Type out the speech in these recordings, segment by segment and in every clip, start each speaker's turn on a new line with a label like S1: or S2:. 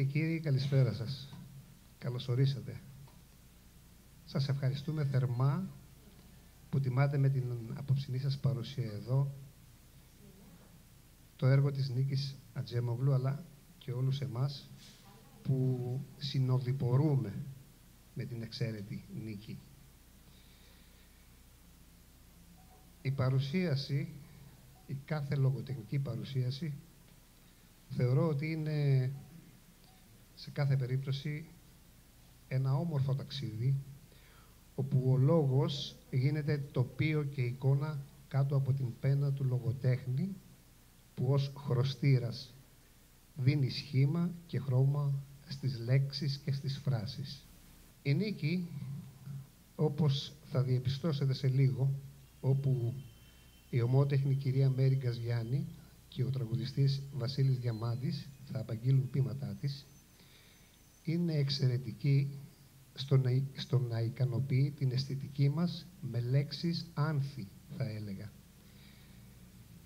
S1: Κυρίες και κύριοι, καλησπέρα σας. Καλώς ορίσατε. Σας ευχαριστούμε θερμά που τιμάτε με την απόψινή σας παρουσία εδώ το έργο της Νίκης Ατζέμογλου, αλλά και όλους εμάς που συνοδοιπορούμε με την εξαίρετη Νίκη. Η παρουσίαση, η κάθε λογοτεχνική παρουσίαση, θεωρώ ότι είναι σε κάθε περίπτωση ένα όμορφο ταξίδι όπου ο λόγος γίνεται τοπίο και εικόνα κάτω από την πένα του λογοτέχνη που ως χρωστήρας δίνει σχήμα και χρώμα στις λέξεις και στις φράσεις. Η Νίκη, όπως θα διεπιστώσετε σε λίγο, όπου η ομότεχνη κυρία Μέρη Γκαζιάννη και ο τραγουδιστής Βασίλης Διαμάντης θα απαγγείλουν πείματά της, είναι εξαιρετική στο να, στο να ικανοποιεί την αισθητική μας με λέξεις άνθη, θα έλεγα.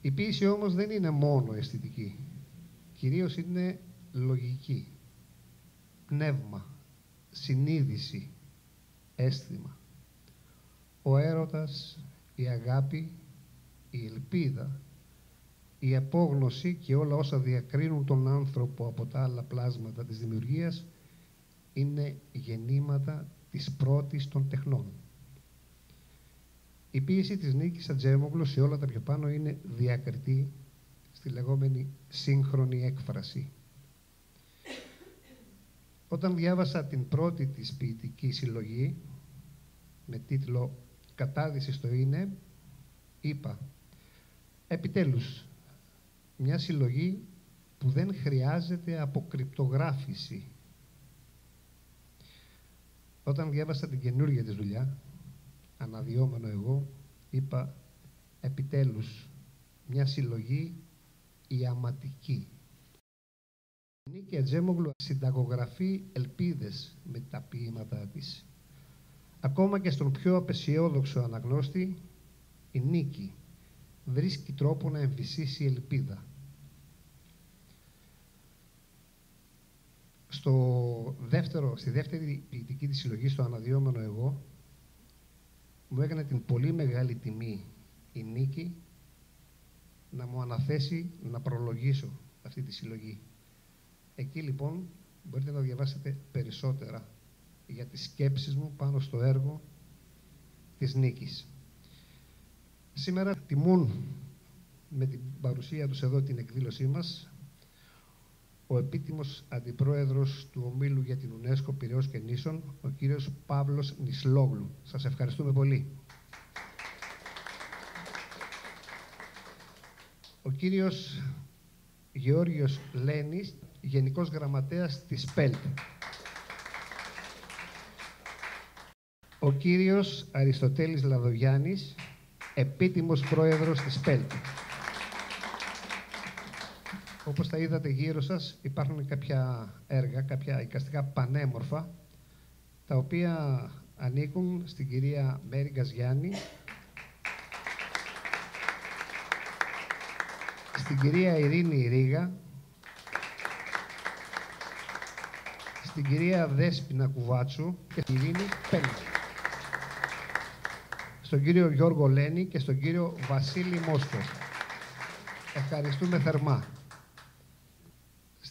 S1: Η ποίηση όμως δεν είναι μόνο αισθητική. Κυρίως είναι λογική, πνεύμα, συνείδηση, αίσθημα. Ο έρωτας, η αγάπη, η ελπίδα, η απόγνωση και όλα όσα διακρίνουν τον άνθρωπο από τα άλλα πλάσματα της δημιουργίας είναι γεννήματα της πρώτης των τεχνών. Η πίεση της Νίκης Ατζέμογλου σε όλα τα πιο πάνω είναι διακριτή στη λεγόμενη σύγχρονη έκφραση. Όταν διάβασα την πρώτη της ποιητική συλλογή με τίτλο «Κατάδυση στο είναι», είπα «Επιτέλους, μια συλλογή που δεν χρειάζεται αποκρυπτογράφηση όταν διάβασα την καινούργια της δουλειά, αναδυόμενο εγώ, είπα επιτέλους μια συλλογή ιαματική. Η Νίκη Ατζέμογλου συνταγογραφεί ελπίδες με τα ποίηματά της. Ακόμα και στον πιο απεσιόδοξο αναγνώστη, η Νίκη βρίσκει τρόπο να εμφυσίσει ελπίδα. Στο δεύτερο, στη δεύτερη ποιητική της συλλογής, στο αναδυόμενο εγώ, μου έκανε την πολύ μεγάλη τιμή η Νίκη να μου αναθέσει να προλογίσω αυτή τη συλλογή. Εκεί λοιπόν μπορείτε να διαβάσετε περισσότερα για τις σκέψεις μου πάνω στο έργο της Νίκης. Σήμερα τιμούν με την παρουσία τους εδώ την εκδήλωσή μας ο επίτιμος αντιπρόεδρος του Ομίλου για την UNESCO Πυραιός και Νήσων, ο κύριος Παύλος Νισλόγλου. Σας ευχαριστούμε πολύ. Ο κύριος Γεώργιος Λένης, Γενικός Γραμματέας της ΠΕΛΤ. Ο κύριος Αριστοτέλης Λαδογιάννης, επίτιμος πρόεδρος της ΠΕΛΤ. Όπως τα είδατε γύρω σας, υπάρχουν κάποια έργα, κάποια εικαστικά πανέμορφα, τα οποία ανήκουν στην κυρία Μέρη Γκαζιάννη, στην κυρία Ειρήνη Ρίγα, στην κυρία Δέσποινα Κουβάτσου και στην Ειρήνη Πέλη. Στον κύριο Γιώργο Λένη και στον κύριο Βασίλη Μόσκο. Ευχαριστούμε θερμά.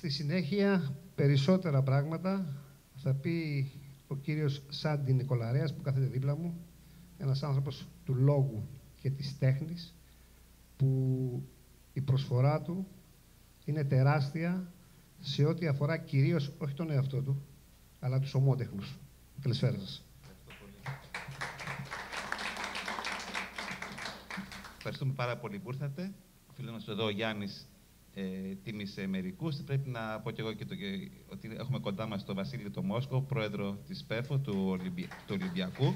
S1: Στη συνέχεια, περισσότερα πράγματα θα πει ο κύριος Σάντι Νικολαρέας που κάθεται δίπλα μου, ένας άνθρωπος του λόγου και της τέχνης, που η προσφορά του είναι τεράστια σε ό,τι αφορά κυρίως, όχι τον εαυτό του, αλλά τους ομότεχνους. Καλησπέρα σας.
S2: Ευχαριστούμε πάρα πολύ που ήρθατε. Ο φίλος μας εδώ, ο Γιάννης, ε, τίμησε μερικούς. Πρέπει να πω και εγώ και το, ότι έχουμε κοντά μας τον Βασίλη το Μόσκο, πρόεδρο της ΠΕΦΟ του, Ολυμπι... του Ολυμπιακού.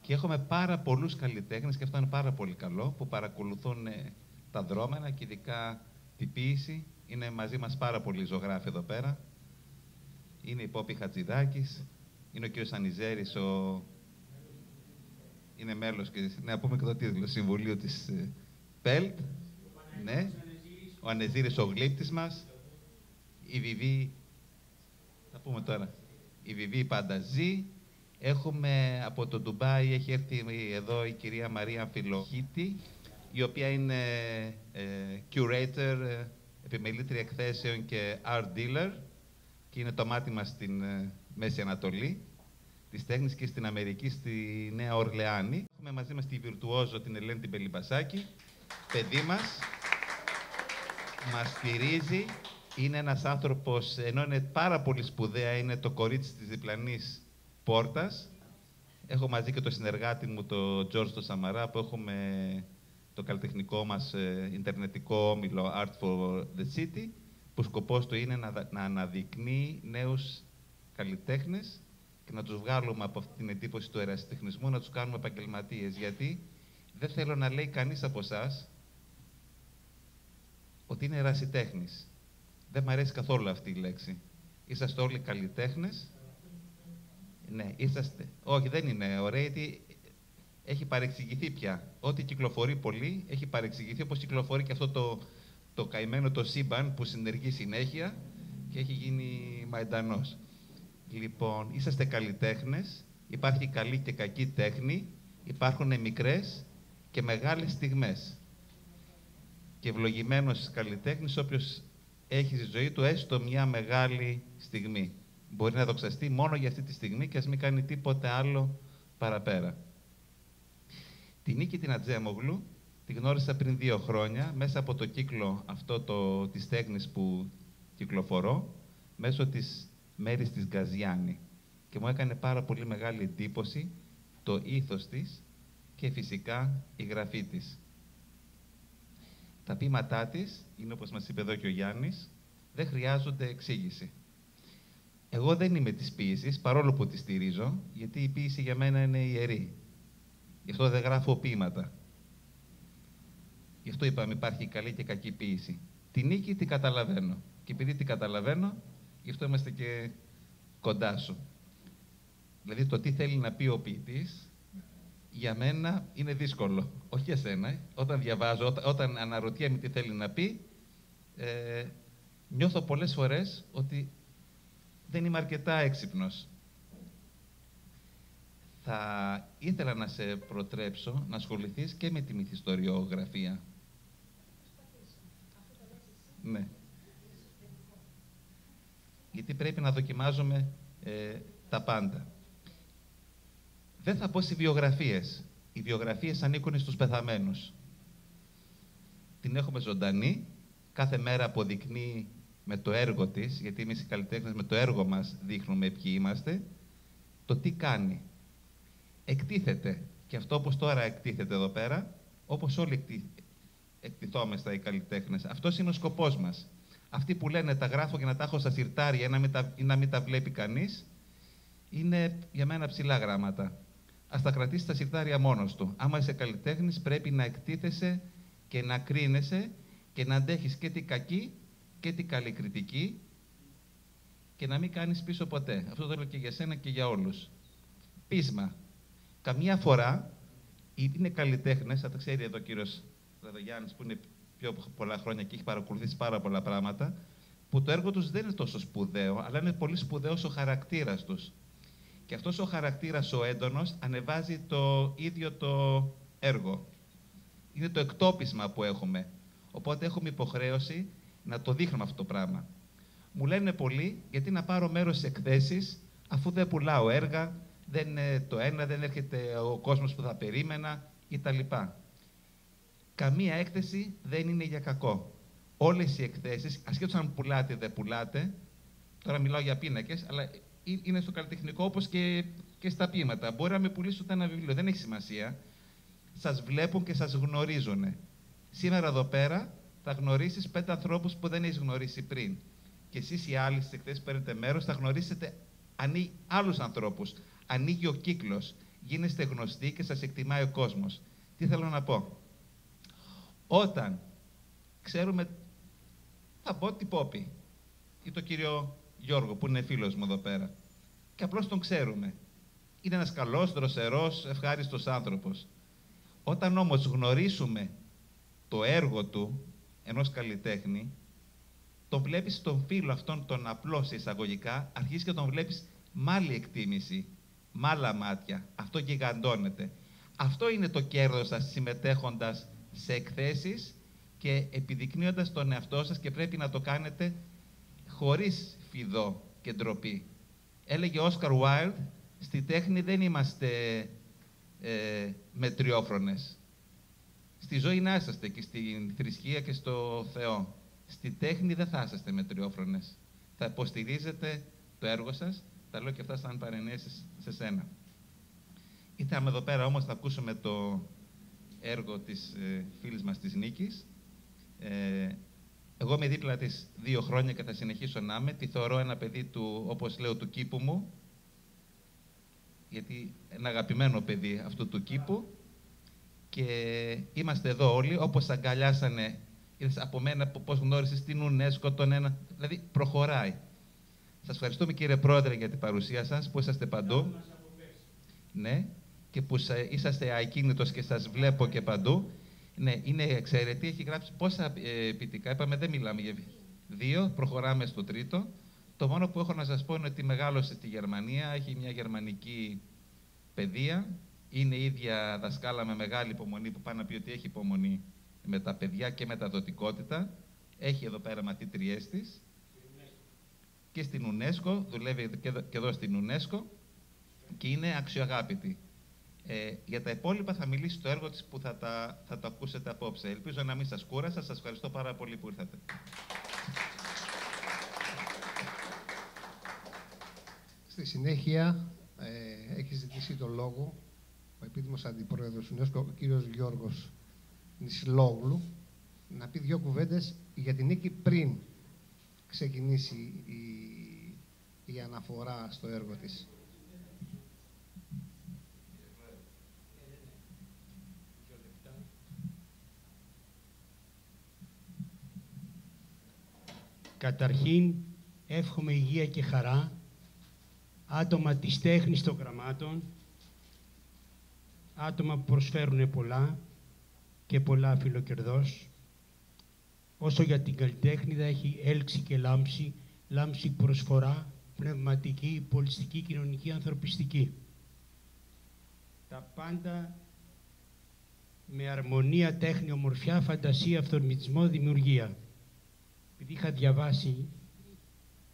S2: Και έχουμε πάρα πολλούς καλλιτέχνες, και αυτό είναι πάρα πολύ καλό, που παρακολουθούν ε, τα δρόμενα και ειδικά την ποίηση. Είναι μαζί μας πάρα πολλοί ζωγράφοι εδώ πέρα. Είναι η Πόπη Χατζηδάκης, είναι ο κ. Ανιζέρης, ο είναι μέλος και να πούμε και το τίτλο Συμβουλίου της ε, ΠΕΛΤ. Ναι. ο Ανεζήρης ο γλύπτης μας, η Βιβί, θα πούμε τώρα, η Βιβί πάντα ζει. Έχουμε από το Ντουμπάι, έχει έρθει εδώ η κυρία Μαρία Φιλοχίτη, η οποία είναι ε, curator, ε, επιμελήτρια εκθέσεων και art dealer και είναι το μάτι μας στην ε, Μέση Ανατολή, της τέχνης και στην Αμερική, στη Νέα Ορλεάνη. Έχουμε μαζί μας τη βιρτουόζο την Ελένη την Πελιμπασάκη, παιδί μας, μας στηρίζει, είναι ένας άνθρωπος, ενώ είναι πάρα πολύ σπουδαία, είναι το κορίτσι της διπλανής πόρτας. Έχω μαζί και το συνεργάτη μου, τον Τζόρς το Σαμαρά, που έχουμε το καλλιτεχνικό μας ε, ιντερνετικό όμιλο Art for the City, που σκοπός του είναι να, να αναδεικνύει νέους καλλιτέχνες και να τους βγάλουμε από αυτή την εντύπωση του ερασιτεχνισμού, να τους κάνουμε επαγγελματίες. Γιατί δεν θέλω να λέει κανείς από εσάς ότι είναι ερασιτέχνης. Δεν μου αρέσει καθόλου αυτή η λέξη. Είσαστε όλοι καλλιτέχνες. Ναι, είσαστε. Όχι, δεν είναι ωραία, γιατί έχει παρεξηγηθεί πια. Ό,τι κυκλοφορεί πολύ έχει παρεξηγηθεί, όπως κυκλοφορεί και αυτό το, το καημένο το σύμπαν που συνεργεί συνέχεια και έχει γίνει μαϊντανός. Λοιπόν, είσαστε καλλιτέχνες, υπάρχει καλή και κακή τέχνη, υπάρχουν μικρές και μεγάλες στιγμές. Και ευλογημένος καλλιτέχνης, όποιος έχει στη ζωή του έστω μια μεγάλη στιγμή. Μπορεί να δοξαστεί μόνο για αυτή τη στιγμή και ας μην κάνει τίποτε άλλο παραπέρα. Την Νίκη την Ατζέμογλου τη γνώρισα πριν δύο χρόνια μέσα από το κύκλο αυτό το, της τέχνης που κυκλοφορώ μέσω της μέρης της Γκαζιάννη και μου έκανε πάρα πολύ μεγάλη εντύπωση το ήθος της και φυσικά η γραφή της. Τα ποίηματά της, είναι όπως μας είπε εδώ και ο Γιάννης, δεν χρειάζονται εξήγηση. Εγώ δεν είμαι της ποίησης, παρόλο που τη στηρίζω, γιατί η ποίηση για μένα είναι ιερή. Γι' αυτό δεν γράφω ποίηματα. Γι' αυτό είπαμε υπάρχει καλή και κακή ποίηση. Τη νίκη τη καταλαβαίνω. Και επειδή τη καταλαβαίνω, γι' αυτό είμαστε και κοντά σου. Δηλαδή το τι θέλει να πει ο ποιητής, για μένα είναι δύσκολο. Όχι για σένα. Ε. Όταν διαβάζω, όταν, όταν αναρωτιέμαι τι θέλει να πει, ε, νιώθω πολλές φορές ότι δεν είμαι αρκετά έξυπνος θα ήθελα να σε προτρέψω να ασχοληθείς και με τη μυθιστοριογραφία. Ναι. Γιατί πρέπει να δοκιμάζουμε ε, τα πάντα. Δεν θα πω σε βιογραφίες. Οι βιογραφίες ανήκουν στους πεθαμένους. Την έχουμε ζωντανή. Κάθε μέρα αποδεικνύει με το έργο της, γιατί εμείς οι καλλιτέχνες με το έργο μας δείχνουμε ποιοι είμαστε, το τι κάνει εκτίθεται. Και αυτό όπως τώρα εκτίθεται εδώ πέρα, όπως όλοι εκτιθόμεστα οι καλλιτέχνες. Αυτός είναι ο σκοπός μας. Αυτοί που λένε τα γράφω για να τα έχω στα συρτάρια ή να μην τα, να μην τα βλέπει κανείς, είναι για μένα ψηλά γράμματα. Α τα κρατήσεις στα συρτάρια μόνος του. Άμα είσαι καλλιτέχνης, πρέπει να εκτίθεσαι και να κρίνεσαι και να αντέχεις και την κακή και την καλή κριτική και να μην κάνεις πίσω ποτέ. Αυτό το λέω και για σένα και για όλους. Πείσμα. Καμία φορά είναι καλλιτέχνες, θα το ξέρει εδώ ο κύριος Ραδογιάννη, που είναι πιο πολλά χρόνια και έχει παρακολουθήσει πάρα πολλά πράγματα, που το έργο τους δεν είναι τόσο σπουδαίο, αλλά είναι πολύ σπουδαίος ο χαρακτήρας τους. Και αυτός ο χαρακτήρας ο έντονος ανεβάζει το ίδιο το έργο. Είναι το εκτόπισμα που έχουμε. Οπότε έχουμε υποχρέωση να το δείχνουμε αυτό το πράγμα. Μου λένε πολλοί γιατί να πάρω μέρος σε εκθέσεις αφού δεν πουλάω έργα, δεν είναι το ένα, δεν έρχεται ο κόσμος που θα περίμενα κτλ. Καμία έκθεση δεν είναι για κακό. Όλες οι εκθέσεις, ασχέτως αν πουλάτε ή δεν πουλάτε, τώρα μιλάω για πίνακες, αλλά είναι στο καλλιτεχνικό όπως και, και στα ποίηματα. Μπορεί να με πουλήσουν ένα βιβλίο, δεν έχει σημασία. Σας βλέπουν και σας γνωρίζουν. Σήμερα εδώ πέρα θα γνωρίσεις πέντε ανθρώπους που δεν έχεις γνωρίσει πριν. Και εσείς οι άλλοι στις εκθέσεις που παίρνετε μέρος θα γνωρίσετε άλλους ανθρώπους ανοίγει ο κύκλος, γίνεστε γνωστοί και σας εκτιμάει ο κόσμος. Τι θέλω να πω; Όταν ξέρουμε, θα πω την Πόπη ή τον κύριο Γιώργο που είναι φίλος μου εδώ πέρα και απλώς τον ξέρουμε. Είναι ένας καλός, δροσερός, ευχάριστος άνθρωπος. Όταν όμως γνωρίσουμε το έργο του, ενός καλλιτέχνη, τον βλέπεις τον φίλο αυτόν τον απλό σε εισαγωγικά, αρχίζεις και τον βλέπεις με άλλη εκτίμηση, με άλλα μάτια. Αυτό γιγαντώνεται. Αυτό είναι το κέρδος σας συμμετέχοντας σε εκθέσεις και επιδεικνύοντας τον εαυτό σας και πρέπει να το κάνετε χωρίς φιδό και ντροπή. Έλεγε ο Όσκαρ Βάιλντ, στη τέχνη δεν είμαστε ε, μετριόφρονες. Στη ζωή να είσαστε και στη θρησκεία και στο Θεό. Στη τέχνη δεν θα είσαστε μετριόφρονες. Θα υποστηρίζετε το έργο σας, τα λέω και αυτά σαν παρενέσεις σε σένα. Ήρθαμε εδώ πέρα όμως να ακούσουμε το έργο της ε, φίλης μας της Νίκης. Ε, εγώ είμαι δίπλα της δύο χρόνια και θα συνεχίσω να είμαι. Τη θεωρώ ένα παιδί του, όπως λέω, του κήπου μου. Γιατί ένα αγαπημένο παιδί αυτού του κήπου. Και είμαστε εδώ όλοι, όπως αγκαλιάσανε από μένα πώς γνώρισες την UNESCO, τον ένα. Δηλαδή, προχωράει. Σας ευχαριστούμε κύριε Πρόεδρε για την παρουσία σας, που είσαστε παντού. Ναι, και που είσαστε ακίνητος και σας βλέπω και παντού. Ναι, είναι εξαιρετή, έχει γράψει πόσα ε, ποιητικά, είπαμε δεν μιλάμε για δύο, προχωράμε στο τρίτο. Το μόνο που έχω να σας πω είναι ότι μεγάλωσε στη Γερμανία, έχει μια γερμανική παιδεία, είναι ίδια δασκάλα με μεγάλη υπομονή που πάει να πει ότι έχει υπομονή με τα παιδιά και με τα δοτικότητα. Έχει εδώ πέρα μαθήτριές της και στην UNESCO, δουλεύει και εδώ στην UNESCO και είναι αξιοαγάπητη. Ε, για τα υπόλοιπα θα μιλήσει το έργο της που θα, τα, θα το ακούσετε απόψε. Ελπίζω να μην σας κούρασα. Σας ευχαριστώ πάρα πολύ που ήρθατε.
S1: Στη συνέχεια ε, έχει ζητήσει το λόγο ο επίτιμος αντιπρόεδρος του UNESCO, ο κύριος Γιώργος Νησλόγλου, να πει δύο κουβέντες για την νίκη πριν ξεκινήσει η, η αναφορά στο έργο της.
S3: Καταρχήν, εύχομαι υγεία και χαρά, άτομα της τέχνης των γραμμάτων, άτομα που προσφέρουν πολλά και πολλά φιλοκερδός. Όσο για την καλλιτέχνη θα έχει έλξη και λάμψη, λάμψη προσφορά, πνευματική, πολιτιστική, κοινωνική, ανθρωπιστική. Τα πάντα με αρμονία, τέχνη, ομορφιά, φαντασία, αυθορμητισμό, δημιουργία επειδή είχα διαβάσει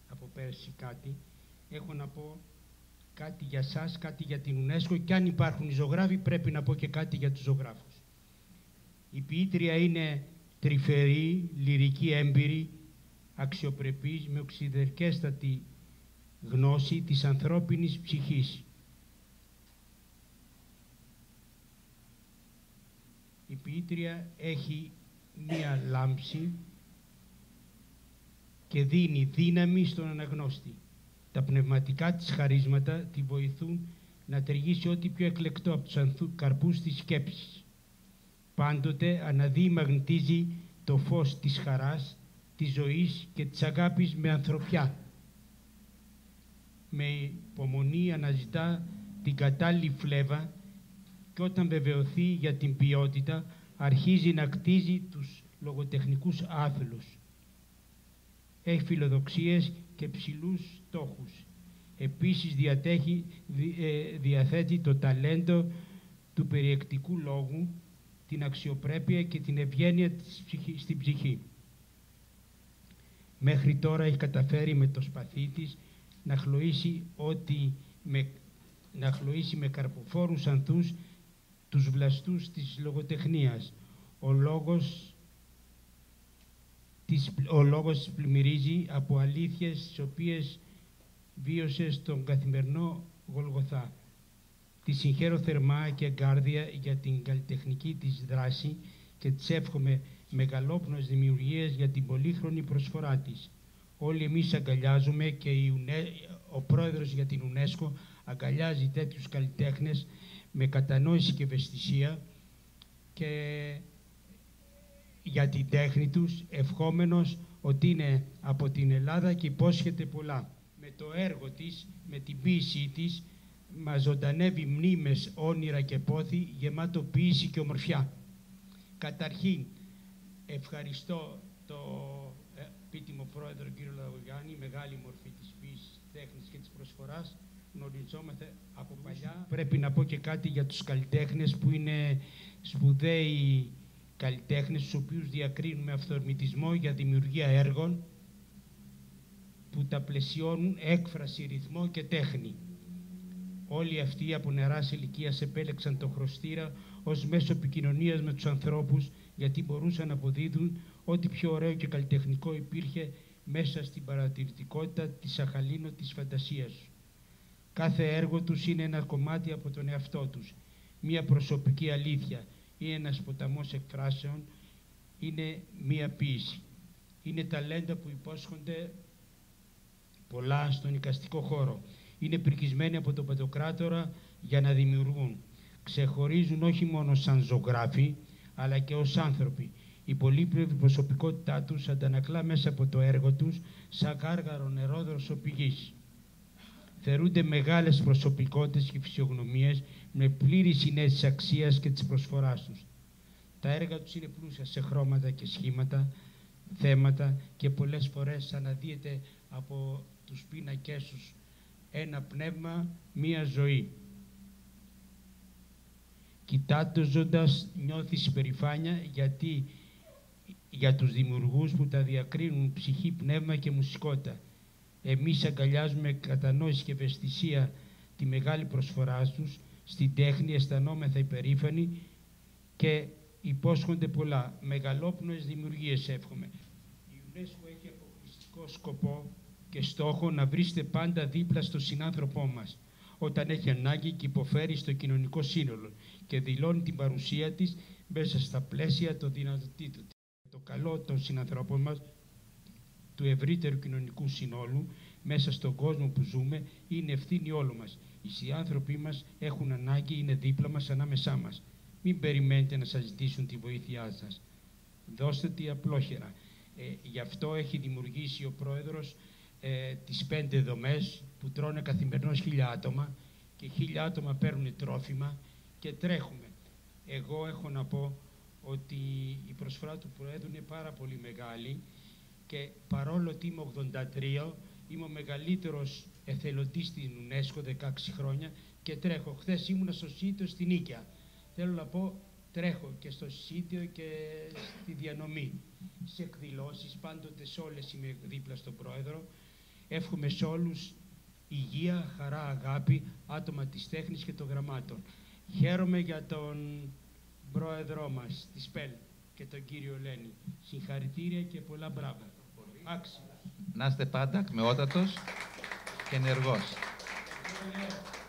S3: από πέρσι κάτι, έχω να πω κάτι για σας, κάτι για την UNESCO και αν υπάρχουν ζωγράφοι πρέπει να πω και κάτι για τους ζωγράφους. Η ποιήτρια είναι τρυφερή, λυρική έμπειρη, αξιοπρεπής, με οξυδερκέστατη γνώση της ανθρώπινης ψυχής. Η ποιήτρια έχει μία λάμψη και δίνει δύναμη στον αναγνώστη. Τα πνευματικά της χαρίσματα τη βοηθούν να ταιριήσει ό,τι πιο εκλεκτό από τους καρπούς της σκέψης. Πάντοτε αναδύει μαγνητίζει το φως της χαράς, της ζωής και της αγάπης με ανθρωπιά. Με υπομονή αναζητά την κατάλληλη φλέβα και όταν βεβαιωθεί για την ποιότητα αρχίζει να κτίζει τους λογοτεχνικούς άθλους έχει φιλοδοξίες και ψηλούς στόχους. Επίσης διατέχει, ε, διαθέτει το ταλέντο του περιεκτικού λόγου, την αξιοπρέπεια και την ευγένεια της στην ψυχή. Μέχρι τώρα έχει καταφέρει με το σπαθί της να χλωίσει, ότι με, να χλωίσει με καρποφόρους ανθούς τους βλαστούς της λογοτεχνίας. Ο λόγος ο λόγος της πλημμυρίζει από αλήθειες τις οποίες βίωσε στον καθημερινό Γολγοθά. Τη συγχαίρω θερμά και εγκάρδια για την καλλιτεχνική της δράση και της εύχομαι μεγαλόπνος δημιουργίες για την πολύχρονη προσφορά της. Όλοι εμείς αγκαλιάζουμε και ο πρόεδρος για την UNESCO αγκαλιάζει τέτοιους καλλιτέχνες με κατανόηση και ευαισθησία και για την τέχνη τους, ευχόμενος ότι είναι από την Ελλάδα και υπόσχεται πολλά. Με το έργο της, με την ποίησή της, μας ζωντανεύει μνήμες, όνειρα και πόθη, γεμάτο ποίηση και ομορφιά. Καταρχήν, Ευχαριστώ το επίτιμο πρόεδρο κύριο Λαγογιάννη, μεγάλη μορφή της φύσης, τέχνης και της προσφοράς. Γνωριζόμαστε από παλιά. Πρέπει να πω και κάτι για τους καλλιτέχνες που είναι σπουδαίοι καλλιτέχνες, τους οποίους διακρίνουμε αυθορμητισμό για δημιουργία έργων που τα πλαισιώνουν έκφραση, ρυθμό και τέχνη. Όλοι αυτοί από νεράς ηλικίας επέλεξαν το χρωστήρα ως μέσο επικοινωνίας με τους ανθρώπους γιατί μπορούσαν να αποδίδουν ό,τι πιο ωραίο και καλλιτεχνικό υπήρχε μέσα στην παρατηρητικότητα της αχαλήνωτης φαντασίας τους. Κάθε έργο τους είναι ένα κομμάτι από τον εαυτό τους, μία προσωπική αλήθεια ή ένας ποταμός εκφράσεων, είναι μία ποίηση. Είναι ταλέντα που υπόσχονται πολλά στον οικαστικό χώρο. Είναι πρικισμένοι από τον Παντοκράτορα για να δημιουργούν. Ξεχωρίζουν όχι μόνο σαν ζωγράφοι, αλλά και ως άνθρωποι. Η πολύπλευρη προσωπικότητά τους αντανακλά μέσα από το έργο τους σαν γάργαρο νερό δροσοπηγής. Θερούνται μεγάλες προσωπικότητες και φυσιογνωμίες με πλήρη συνέστηση αξίας και της προσφοράς τους. Τα έργα τους είναι πλούσια σε χρώματα και σχήματα, θέματα και πολλές φορές αναδύεται από τους πίνακές τους ένα πνεύμα, μία ζωή. Κοιτάζοντας νιώθεις υπερηφάνεια γιατί για τους δημιουργούς που τα διακρίνουν ψυχή, πνεύμα και μουσικότητα. Εμείς αγκαλιάζουμε κατανόηση και ευαισθησία τη μεγάλη προσφορά τους, στην τέχνη αισθανόμεθα υπερήφανοι και υπόσχονται πολλά. Μεγαλόπνοες δημιουργίες εύχομαι. Η UNESCO έχει αποκλειστικό σκοπό και στόχο να βρίσκεται πάντα δίπλα στο συνάνθρωπό μας όταν έχει ανάγκη και υποφέρει στο κοινωνικό σύνολο και δηλώνει την παρουσία της μέσα στα πλαίσια των δυνατοτήτων. Το καλό των συνανθρώπων μας, του ευρύτερου κοινωνικού συνόλου, μέσα στον κόσμο που ζούμε, είναι ευθύνη όλων μας. Οι συνάνθρωποι μας έχουν ανάγκη, είναι δίπλα μας, ανάμεσά μας. Μην περιμένετε να σας ζητήσουν τη βοήθειά σας. Δώστε τη απλόχερα. Ε, γι' αυτό έχει δημιουργήσει ο Πρόεδρος ε, τις πέντε δομές που τρώνε καθημερινώς χίλια άτομα και χίλια άτομα παίρνουν τρόφιμα και τρέχουμε. Εγώ έχω να πω ότι η προσφορά του Προέδρου είναι πάρα πολύ μεγάλη και παρόλο ότι είμαι 83, είμαι ο μεγαλύτερος εθελοντής στην UNESCO 16 χρόνια και τρέχω. Χθες ήμουνα στο Σίτιο στην Νίκαια. Θέλω να πω, τρέχω και στο Σίτιο και στη διανομή. Σε εκδηλώσεις, πάντοτε σε όλες είμαι δίπλα στον Πρόεδρο. Εύχομαι σε όλους υγεία, χαρά, αγάπη, άτομα της τέχνης και των γραμμάτων. Χαίρομαι για τον πρόεδρό μας, της ΣΠΕΛ και τον κύριο Λένη. Συγχαρητήρια και πολλά μπράβο. Άξιο.
S2: Να είστε πάντα ακμεότατος και ενεργός.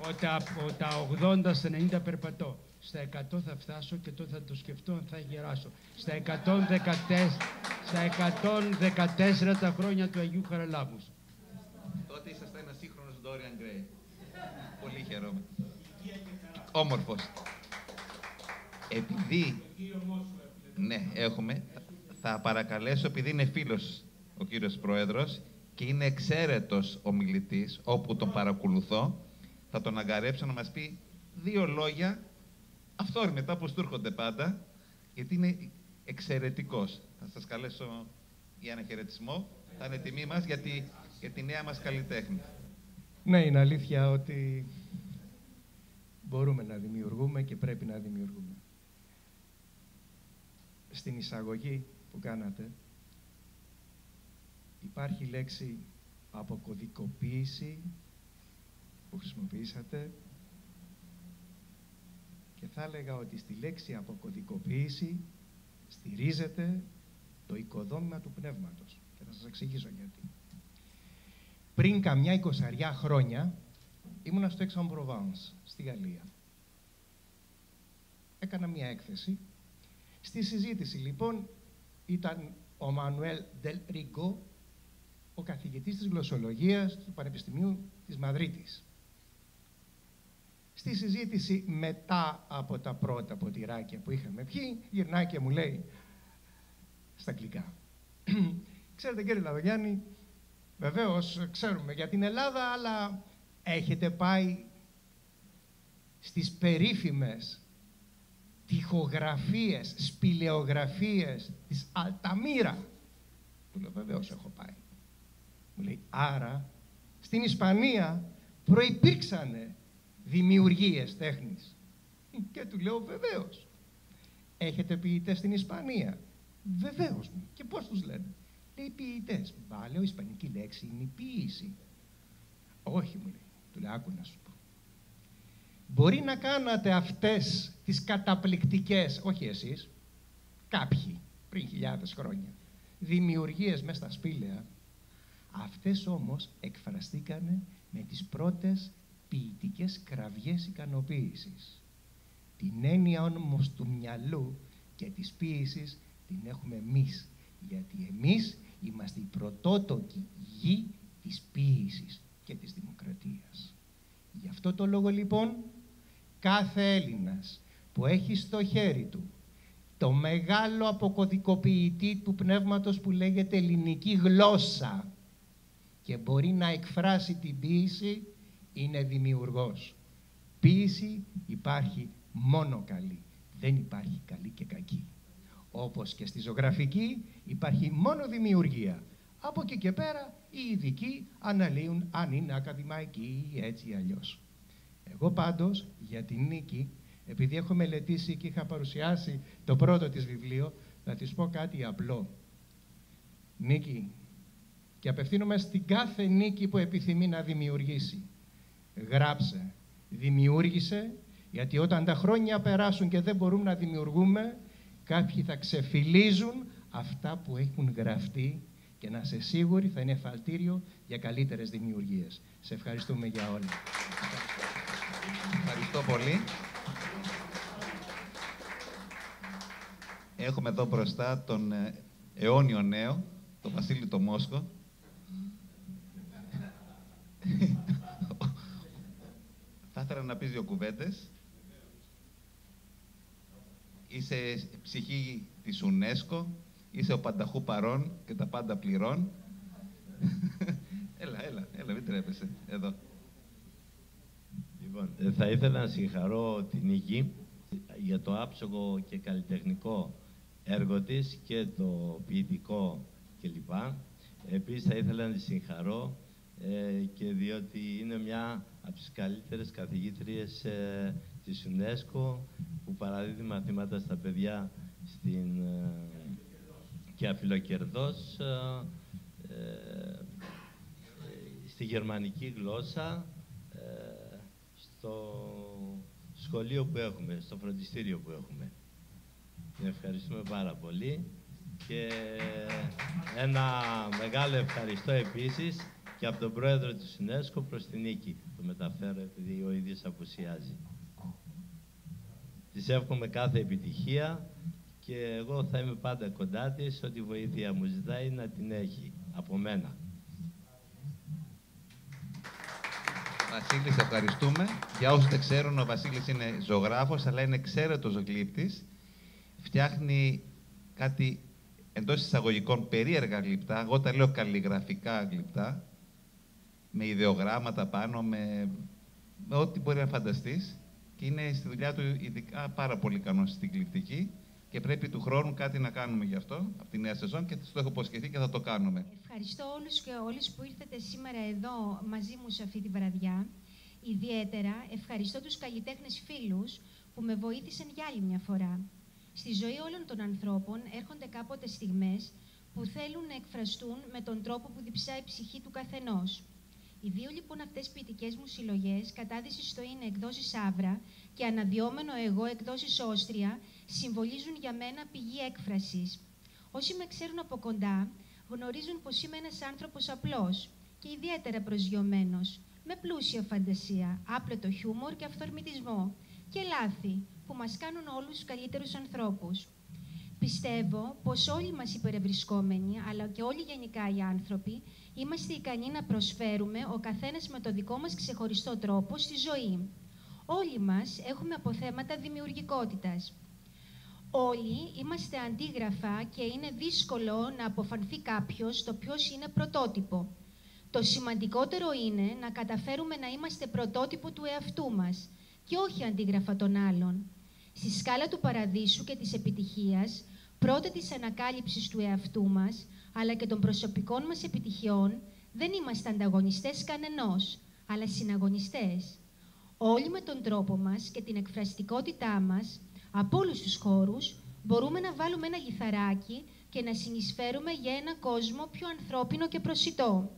S3: Ότι από τα 80 στα 90 περπατώ. Στα 100 θα φτάσω και τότε θα το σκεφτώ αν θα γεράσω. Στα 114, στα 114 τα χρόνια του Αγίου Χαραλάμπους.
S2: Τότε ήσασταν ένας σύγχρονος Dorian Gray. Πολύ χαίρομαι. Όμορφος. Επειδή... Ναι, έχουμε. Θα παρακαλέσω, επειδή είναι φίλος ο κύριος Πρόεδρος και είναι εξαίρετος ο μιλητής, όπου τον παρακολουθώ, θα τον αγκαρέψω να μας πει δύο λόγια, μετά που του έρχονται πάντα, γιατί είναι εξαιρετικός. Θα σας καλέσω για ένα χαιρετισμό. Θα είναι τιμή μας γιατί, για τη νέα μας καλλιτέχνη.
S4: Ναι, είναι αλήθεια ότι μπορούμε να δημιουργούμε και πρέπει να δημιουργούμε. Στην εισαγωγή που κάνατε, υπάρχει λέξη αποκωδικοποίηση που χρησιμοποιήσατε και θα έλεγα ότι στη λέξη αποκωδικοποίηση στηρίζεται το οικοδόμημα του πνεύματος. Και θα σας εξηγήσω γιατί. Πριν καμιά εικοσαριά χρόνια ήμουνα στο Aix-en-Provence, στη Γαλλία. Έκανα μια έκθεση. Στη συζήτηση λοιπόν ήταν ο Μανουέλ Del Rico, ο καθηγητής της γλωσσολογίας του Πανεπιστημίου της Μαδρίτης. Στη συζήτηση μετά από τα πρώτα ποτηράκια που είχαμε πιει, γυρνάει και μου λέει στα αγγλικά. Ξέρετε κύριε Λαδογιάννη, βεβαίως ξέρουμε για την Ελλάδα, αλλά έχετε πάει στις περίφημες τυχογραφίες, σπηλαιογραφίες της Αλταμύρα. Του λέω βεβαίως έχω πάει. Μου λέει άρα στην Ισπανία προϋπήρξανε δημιουργίες τέχνης. Και του λέω βεβαίως. Έχετε ποιητές στην Ισπανία; Βεβαίως μου. Και πώς τους λένε; Λέει ποιητές. Μπα, λέω, ισπανική λέξη είναι η ποίηση. Όχι, μου λέει. Του λέω, άκου να σου πω. Μπορεί να κάνατε αυτές τις καταπληκτικές, όχι εσείς, κάποιοι πριν χιλιάδες χρόνια, δημιουργίες μέσα στα σπήλαια. Αυτές όμως εκφραστήκανε με τις πρώτες ποιητικές κραυγές ικανοποίησης. Την έννοια όμως του μυαλού και της ποίησης την έχουμε εμείς. Γιατί εμείς είμαστε η πρωτότοκη γη της ποίησης και της δημοκρατίας. Γι' αυτό το λόγο λοιπόν κάθε Έλληνας που έχει στο χέρι του το μεγάλο αποκωδικοποιητή του πνεύματος που λέγεται ελληνική γλώσσα και μπορεί να εκφράσει την ποίηση είναι δημιουργός. Ποίηση υπάρχει μόνο καλή. Δεν υπάρχει καλή και κακή. Όπως και στη ζωγραφική υπάρχει μόνο δημιουργία. Από εκεί και πέρα οι ειδικοί αναλύουν αν είναι ακαδημαϊκοί ή έτσι ή αλλιώς. Εγώ πάντως για την νίκη, επειδή έχω μελετήσει και είχα παρουσιάσει το πρώτο της βιβλίο, θα της πω κάτι απλό. Νίκη, και απευθύνομαι στην κάθε νίκη που επιθυμεί να δημιουργήσει. Γράψε, δημιούργησε, γιατί όταν τα χρόνια περάσουν και δεν μπορούμε να δημιουργούμε, κάποιοι θα ξεφυλίζουν αυτά που έχουν γραφτεί και να σε σίγουροι θα είναι εφαλτήριο για καλύτερες δημιουργίες. Σε ευχαριστούμε για όλα.
S2: Ευχαριστώ πολύ. Έχουμε εδώ μπροστά τον ε, αιώνιο νέο, τον Βασίλη το Μόσκο. Θα ήθελα να πεις δύο κουβέντες. Είσαι ψυχή της UNESCO, είσαι ο πανταχού παρών και τα πάντα πληρών. έλα, έλα, έλα, μην τρέπεσαι. Εδώ.
S5: Λοιπόν, ε, θα ήθελα να συγχαρώ την Νίκη για το άψογο και καλλιτεχνικό έργο της και το ποιητικό κλπ. Επίσης θα ήθελα να τη συγχαρώ ε, και διότι είναι μια από τις καλύτερες καθηγήτριες ε, της UNESCO που παραδίδει μαθήματα στα παιδιά στην, ε, και αφιλοκερδός ε, στη γερμανική γλώσσα στο σχολείο που έχουμε, στο φροντιστήριο που έχουμε. Την ευχαριστούμε πάρα πολύ και ένα μεγάλο ευχαριστώ επίσης και από τον πρόεδρο του UNESCO προς την Νίκη. Το μεταφέρω επειδή ο ίδιος απουσιάζει. Της εύχομαι κάθε επιτυχία και εγώ θα είμαι πάντα κοντά της, ό,τι βοήθεια μου ζητάει να την έχει από μένα.
S2: Βασίλης, σε ευχαριστούμε. Για όσους δεν ξέρουν, ο Βασίλης είναι ζωγράφος, αλλά είναι εξαίρετος γλύπτης. Φτιάχνει κάτι εντός εισαγωγικών περίεργα γλυπτά. Εγώ τα λέω καλλιγραφικά γλυπτά με ιδεογράμματα πάνω, με, με ό,τι μπορεί να φανταστείς. Και είναι στη δουλειά του ειδικά πάρα πολύ ικανός στην κλειπτική και πρέπει του χρόνου κάτι να κάνουμε γι' αυτό, από τη νέα σεζόν και το έχω υποσχεθεί και θα το κάνουμε.
S6: Ευχαριστώ όλους και όλες που ήρθατε σήμερα εδώ μαζί μου σε αυτή τη βραδιά. Ιδιαίτερα ευχαριστώ τους καλλιτέχνες φίλους που με βοήθησαν για άλλη μια φορά. Στη ζωή όλων των ανθρώπων έρχονται κάποτε στιγμές που θέλουν να εκφραστούν με τον τρόπο που διψάει η ψυχή του καθενός. Οι δύο λοιπόν αυτές ποιητικές μου συλλογές, κατάδυσης στο είναι εκδόσεις Άβρα και αναδυόμενο εγώ εκδόσεις Όστρια, συμβολίζουν για μένα πηγή έκφρασης. Όσοι με ξέρουν από κοντά, γνωρίζουν πως είμαι ένας άνθρωπος απλός και ιδιαίτερα προσγειωμένος, με πλούσια φαντασία, άπλετο χιούμορ και αυθορμητισμό και λάθη που μας κάνουν όλους καλύτερους ανθρώπους. Πιστεύω πως όλοι μας οι αλλά και όλοι γενικά οι άνθρωποι, είμαστε ικανοί να προσφέρουμε ο καθένας με το δικό μας ξεχωριστό τρόπο στη ζωή. Όλοι μας έχουμε αποθέματα δημιουργικότητας. Όλοι είμαστε αντίγραφα και είναι δύσκολο να αποφανθεί κάποιος το ποιος είναι πρωτότυπο. Το σημαντικότερο είναι να καταφέρουμε να είμαστε πρωτότυπο του εαυτού μας και όχι αντίγραφα των άλλων. στη σκάλα του παραδείσου και της επιτυχίας, πρώτα της ανακάλυψης του εαυτού μας, αλλά και των προσωπικών μας επιτυχιών, δεν είμαστε ανταγωνιστές κανενός, αλλά συναγωνιστές. Όλοι με τον τρόπο μας και την εκφραστικότητά μας, από όλους τους χώρους, μπορούμε να βάλουμε ένα λιθαράκι και να συνεισφέρουμε για ένα κόσμο πιο ανθρώπινο και προσιτό.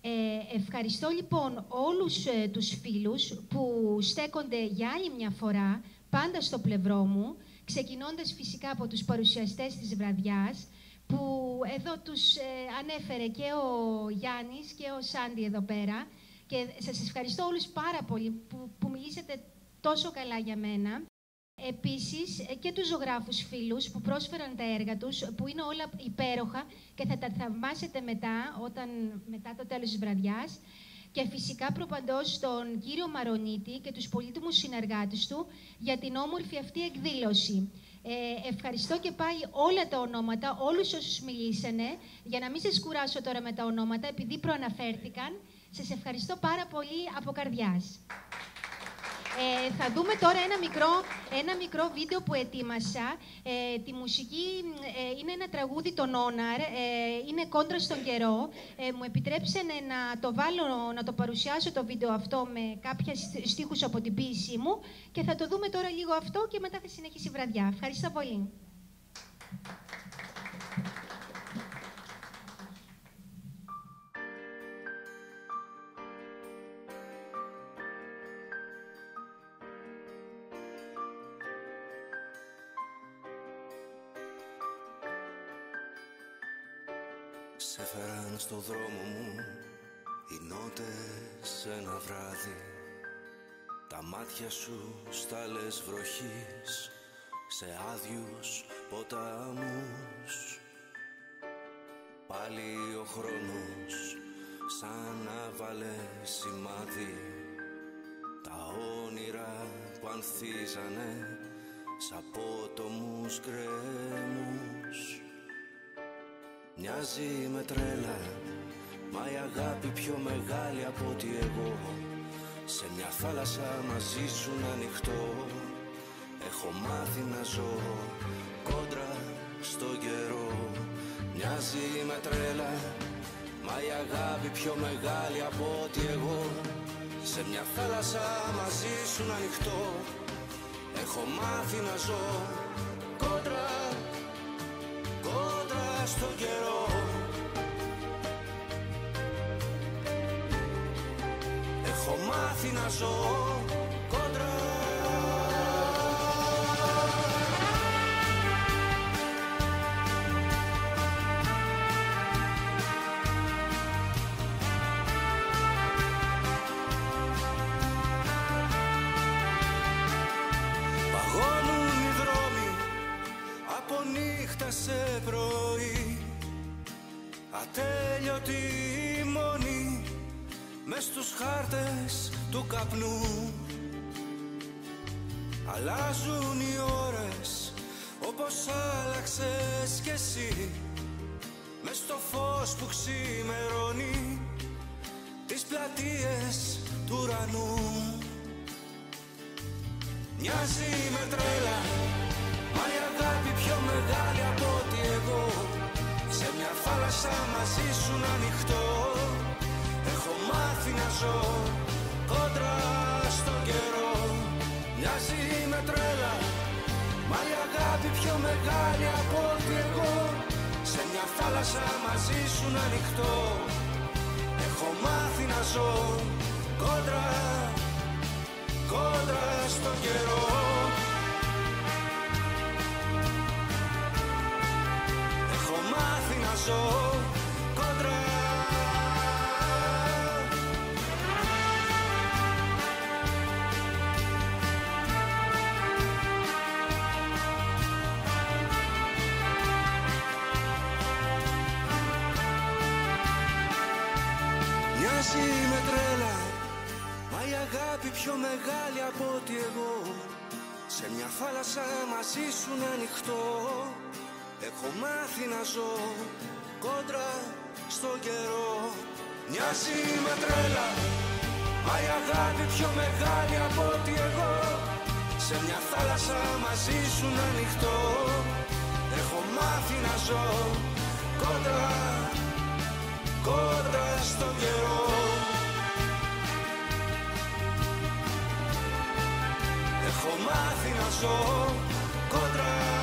S6: Ε, ευχαριστώ λοιπόν όλους ε, τους φίλους που στέκονται για άλλη μια φορά πάντα στο πλευρό μου, ξεκινώντας φυσικά από τους παρουσιαστές της βραδιάς, που εδώ τους ε, ανέφερε και ο Γιάννης και ο Σάντι εδώ πέρα. Και σας ευχαριστώ όλους πάρα πολύ που, που μιλήσατε τόσο καλά για μένα. Επίσης ε, και τους ζωγράφους φίλους που πρόσφεραν τα έργα τους, που είναι όλα υπέροχα και θα τα θαυμάσετε μετά, όταν, μετά το τέλος της βραδιάς. Και φυσικά προπαντός τον κύριο Μαρονίτη και τους πολύτιμους συνεργάτες του για την όμορφη αυτή εκδήλωση. Ε, ευχαριστώ και πάλι όλα τα ονόματα, όλους όσους μιλήσανε, για να μην σας κουράσω τώρα με τα ονόματα, επειδή προαναφέρθηκαν. Σας ευχαριστώ πάρα πολύ από καρδιάς. Ε, θα δούμε τώρα ένα μικρό, ένα μικρό βίντεο που ετοίμασα. Ε, τη μουσική ε, είναι ένα τραγούδι των Όναρ, ε, είναι κόντρα στον καιρό. Ε, μου επιτρέψανε να το βάλω, να το παρουσιάσω το βίντεο αυτό με κάποια στίχους από την ποίησή μου και θα το δούμε τώρα λίγο αυτό και μετά θα συνεχίσει η βραδιά. Ευχαριστώ πολύ.
S7: Δρόμο μου οι νότες ένα βράδυ. Τα μάτια σου στάλες βροχής σε άδειους ποταμούς. Πάλι ο χρόνος σαν να βάλε σημάδι. Τα όνειρα που ανθίζανε σ' απότομους γκρέμους Μοιάζει με τρέλα Μα η αγάπη πιο μεγάλη από ότι εγώ. Σε μια θάλασσα μαζί σου να ανοιχτώ Έχω μάθει να ζω κόντρα στο καιρό. Μοιάζει με τρέλα Μα η αγάπη πιο μεγάλη από ότι εγώ. Σε μια θάλασσα μαζί σου να ανοιχτώ Έχω μάθει να ζω κόντρα στο καιρό. Έχω μάθει να ζω Ατέλειωτη μόνη μες στους χάρτες του καπνού. Αλλάζουν οι ώρες όπως άλλαξες κι εσύ. Μες στο φως που ξημερώνει τις πλατείες του ουρανού. Μοιάζει με τρέλα μαζί σου να ανοιχτώ. Έχω μάθει να ζω κόντρα στο καιρό. Μοιάζει με τρέλα Μα η αγάπη πιο μεγάλη από ότι εγώ. Σε μια θάλασσα μαζί σου να ανοιχτώ. Έχω μάθει να ζω κόντρα κόντρα στο καιρό. Έχω μάθει να ζω μεγάλη από ότι εγώ. Σε μια θάλασσα μαζί σου να ανοιχτώ. Έχω μάθει να ζω κόντρα στο καιρό. Μοιάζει με τρέλα Μα η αγάπη πιο μεγάλη από ότι εγώ. Σε μια θάλασσα μαζί σου να ανοιχτώ. Έχω μάθει να ζω κοντά, κοντά στον καιρό Έχω μάθει να ζω κοντά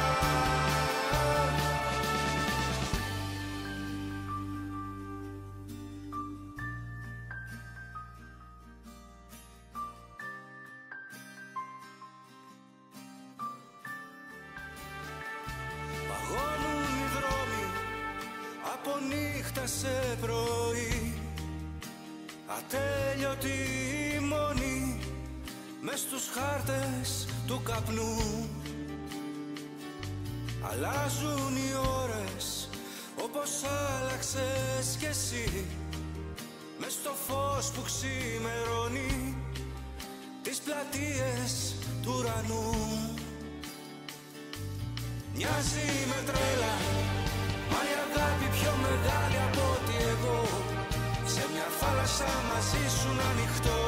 S7: του καπνού. Αλλάζουν οι ώρες όπως άλλαξες κι εσύ. Μες στο φως που ξημερώνει τις πλατείες του ουρανού. Μοιάζει με τρέλα Μα η αγάπη πιο μεγάλη από ότι εγώ. Σε μια θάλασσα μαζί σου να ανοιχτώ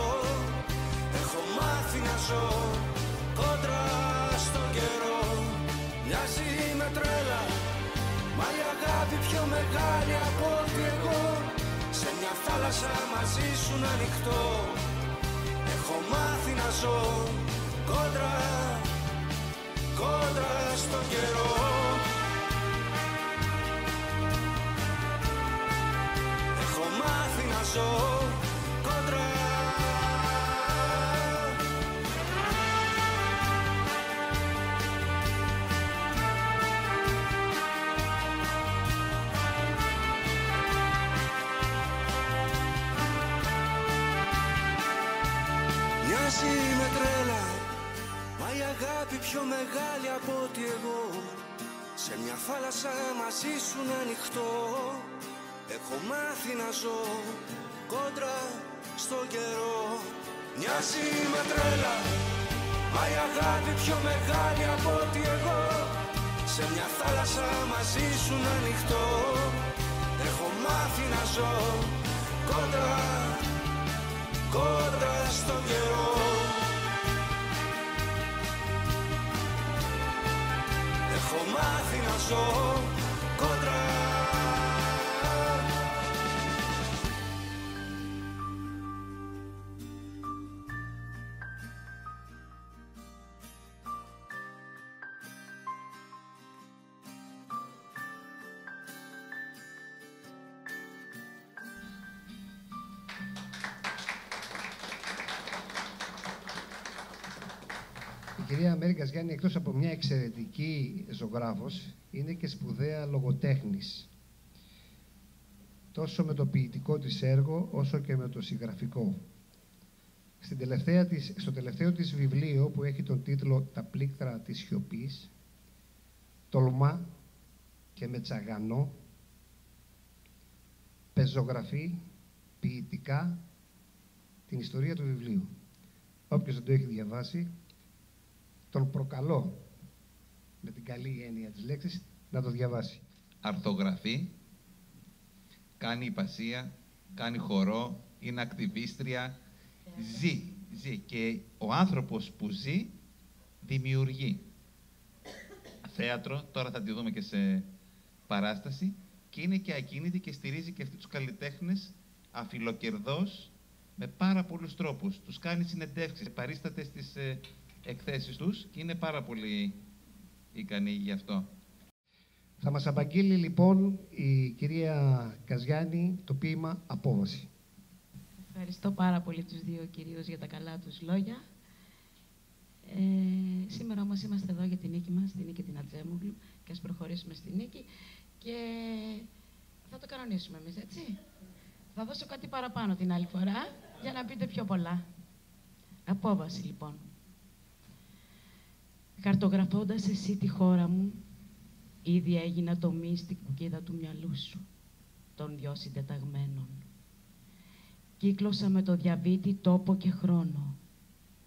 S7: Έχω μάθει να ζω τρέλα. Μα η αγάπη πιο μεγάλη από ότι εγώ. Σε μια θάλασσα μαζί σου να ανοιχτώ. Έχω μάθει να ζω κόντρα κόντρα στον καιρό. Έχω μάθει να ζω αγάπη πιο μεγάλη από ότι εγώ. Σε μια θάλασσα μαζί σου να ανοιχτώ. Έχω μάθει να ζω κόντρα στο καιρό. Μοιάζει με τρέλα Μα η αγάπη πιο μεγάλη από ότι εγώ. Σε μια θάλασσα μαζί σου να ανοιχτώ. Έχω μάθει να ζω κόντρα κόντρα στο καιρό Έχω μάθει να ζω κόντρα
S1: κυρία Αμέρικα Γιάννη, εκτός από μια εξαιρετική ζωγράφος, είναι και σπουδαία λογοτέχνης. Τόσο με το ποιητικό της έργο, όσο και με το συγγραφικό. Στην τελευταία της, στο τελευταίο της βιβλίο, που έχει τον τίτλο «Τα πλήκτρα της σιωπής», τολμά και με τσαγανό, πεζογραφεί ποιητικά την ιστορία του βιβλίου. Όποιος δεν το έχει διαβάσει, τον προκαλώ με την καλή έννοια της λέξης να το διαβάσει.
S2: αρθογραφεί, κάνει υπασία, κάνει χορό, είναι ακτιβίστρια, ζει, ζει. Και ο άνθρωπος που ζει, δημιουργεί. Θέατρο, τώρα θα τη δούμε και σε παράσταση, και είναι και ακίνητη και στηρίζει και αυτή τους καλλιτέχνες αφιλοκερδός με πάρα πολλούς τρόπους. Τους κάνει συνεντεύξεις, παρίσταται στις ε, εκθέσεις τους και είναι πάρα πολύ ικανή γι' αυτό.
S1: Θα μας απαγγείλει λοιπόν η κυρία Καζιάννη το ποίημα «Απόβαση».
S8: Ευχαριστώ πάρα πολύ τους δύο κυρίους για τα καλά τους λόγια. Ε, σήμερα όμως είμαστε εδώ για την νίκη μας, την νίκη την Ατζέμουγλου και ας προχωρήσουμε στη νίκη και θα το κανονίσουμε εμείς, έτσι. Θα δώσω κάτι παραπάνω την άλλη φορά για να πείτε πιο πολλά. Απόβαση λοιπόν. Χαρτογραφώντας εσύ τη χώρα μου, ήδη έγινα το μύστικ που κοίτα του μυαλού σου, των δυο συντεταγμένων. Κύκλωσα με το διαβήτη τόπο και χρόνο,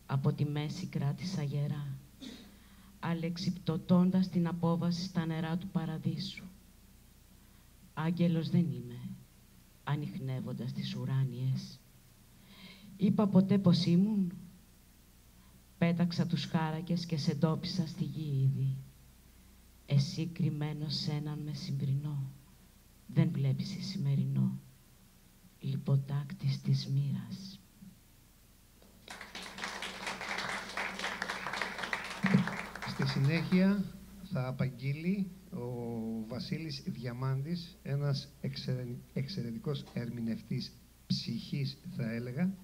S8: από τη μέση κράτησα γερά, αλεξιπτωτώντας την απόβαση στα νερά του παραδείσου. Άγγελος δεν είμαι, ανοιχνεύοντας τις ουράνιες. Είπα ποτέ πως ήμουν, Πέταξα τους χάρακες και σε εντόπισα στη γη ήδη. Εσύ κρυμμένο σε έναν μεσημβρινό, δεν βλέπεις η σημερινό, λιποτάκτης της μοίρας.
S1: Στη συνέχεια θα απαγγείλει ο Βασίλης Διαμάντης, ένας εξαιρε- εξαιρετικός ερμηνευτής ψυχής θα έλεγα,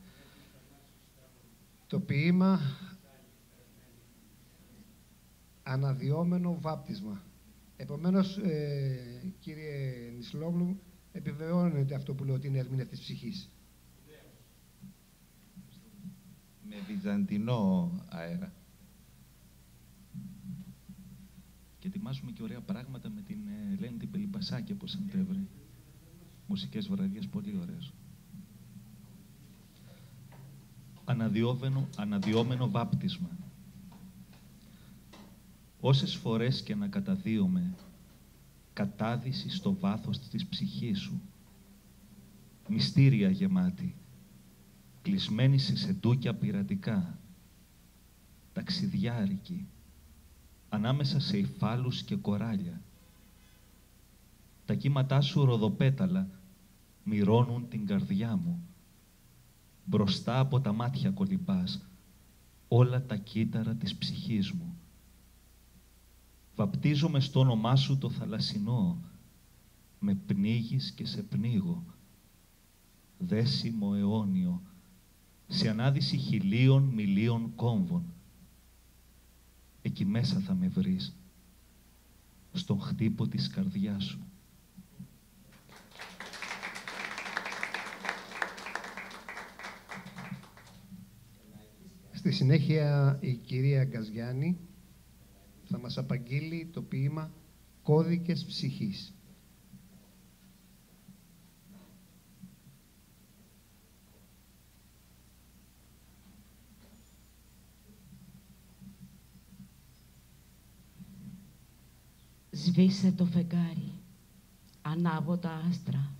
S1: το ποίημα «Αναδιόμενο βάπτισμα». Επομένως, ε, κύριε Νισλόγλου, επιβεβαιώνεται αυτό που λέω ότι είναι ερμηνευτής ψυχής.
S2: Με βυζαντινό αέρα.
S9: Και ετοιμάζουμε και ωραία πράγματα με την ε, Ελένη την Πελιπασάκη από Σεπτέμβρη. Μουσικές βραδιές πολύ ωραίες. Αναδιόμενο, αναδιόμενο βάπτισμα. Όσες φορές και να καταδύομαι κατάδυση στο βάθος της ψυχής σου. Μυστήρια γεμάτη, κλεισμένη σε σεντούκια πειρατικά, ταξιδιάρικη, ανάμεσα σε υφάλους και κοράλια. Τα κύματά σου ροδοπέταλα μυρώνουν την καρδιά μου. Μπροστά από τα μάτια κολυμπάς όλα τα κύτταρα της ψυχής μου. Βαπτίζομαι στο όνομά σου το θαλασσινό, με πνίγεις και σε πνίγω. Δέσιμο αιώνιο, σε ανάδυση χιλίων μιλίων κόμβων. Εκεί μέσα θα με βρεις, στον χτύπο της καρδιάς σου.
S1: Στη συνέχεια η κυρία Γκαζιάννη θα μας απαγγείλει το ποίημα «Κώδικες ψυχής».
S8: Σβήσε το φεγγάρι, ανάβω τα άστρα,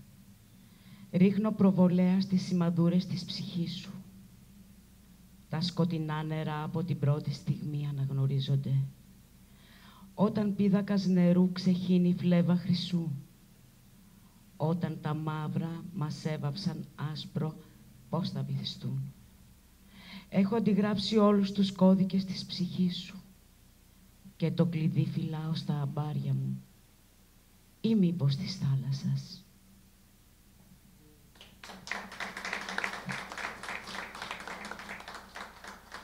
S8: ρίχνω προβολέα στις σημαδούρες της ψυχής σου. Τα σκοτεινά νερά από την πρώτη στιγμή αναγνωρίζονται. Όταν πίδακας νερού ξεχύνει η φλέβα χρυσού. Όταν τα μαύρα μας έβαψαν άσπρο, πώς θα βυθιστούν. Έχω αντιγράψει όλους τους κώδικες της ψυχής σου και το κλειδί φυλάω στα αμπάρια μου ή μήπως της θάλασσας.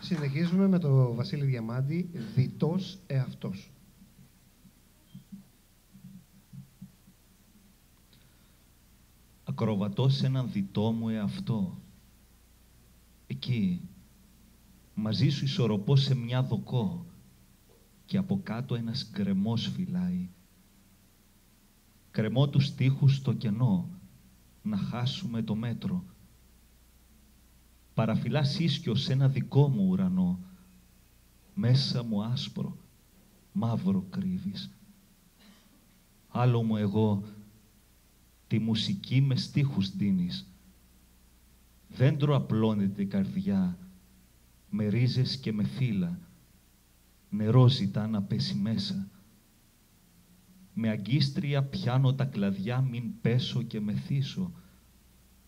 S1: Συνεχίζουμε με τον Βασίλη Διαμάντη, «Διτός εαυτός».
S9: Ακροβατώ σε έναν διτό μου εαυτό. Εκεί, μαζί σου ισορροπώ σε μια δοκό και από κάτω ένας γκρεμός φυλάει. Κρεμώ τους τείχους στο κενό, να χάσουμε το μέτρο. Παραφυλάς ίσκιο σε ένα δικό μου ουρανό, μέσα μου άσπρο, μαύρο κρύβεις. Άλλο μου εγώ τη μουσική με στίχους δίνεις. Δέντρο απλώνεται η καρδιά, με ρίζες και με φύλλα, νερό ζητά να πέσει μέσα. Με αγκίστρια πιάνω τα κλαδιά, μην πέσω και μεθύσω,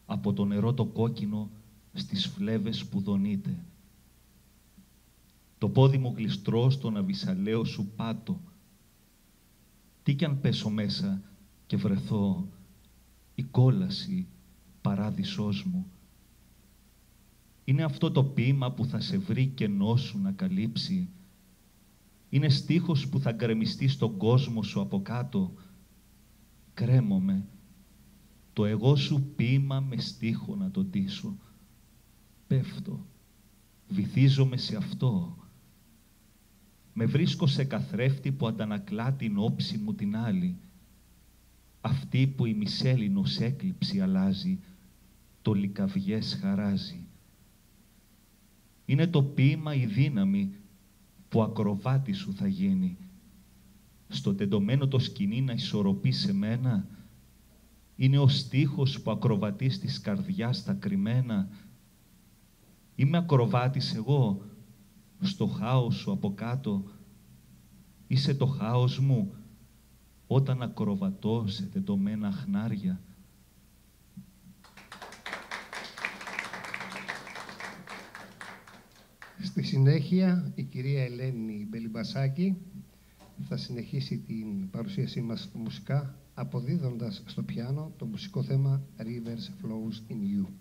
S9: από το νερό το κόκκινο στις φλέβες που δονείται. Το πόδι μου γλιστρώ στον αβυσαλαίο σου πάτο. Τι κι αν πέσω μέσα και βρεθώ η κόλαση, παράδεισός μου. Είναι αυτό το ποίημα που θα σε βρει κενό σου να καλύψει. Είναι στίχος που θα γκρεμιστεί στον κόσμο σου από κάτω. Κρέμομαι. Το εγώ σου ποίημα με στίχο να το ντύσω. Πέφτω. Βυθίζομαι σε αυτό. Με βρίσκω σε καθρέφτη που αντανακλά την όψη μου την άλλη αυτή που η μισέλινος έκλειψη αλλάζει, το λικαβιές χαράζει. Είναι το ποίημα η δύναμη που ακροβάτη σου θα γίνει. Στο τεντωμένο το σκηνή να ισορροπεί σε μένα, είναι ο στίχος που ακροβατείς της καρδιάς τα κρυμμένα. Είμαι ακροβάτης εγώ, στο χάος σου από κάτω. Είσαι το χάος μου όταν ακροβατώ σε τεντωμένα χνάρια.
S1: Στη συνέχεια, η κυρία Ελένη Μπελιμπασάκη θα συνεχίσει την παρουσίασή μας μουσικά, αποδίδοντας στο πιάνο το μουσικό θέμα «Rivers Flows in You».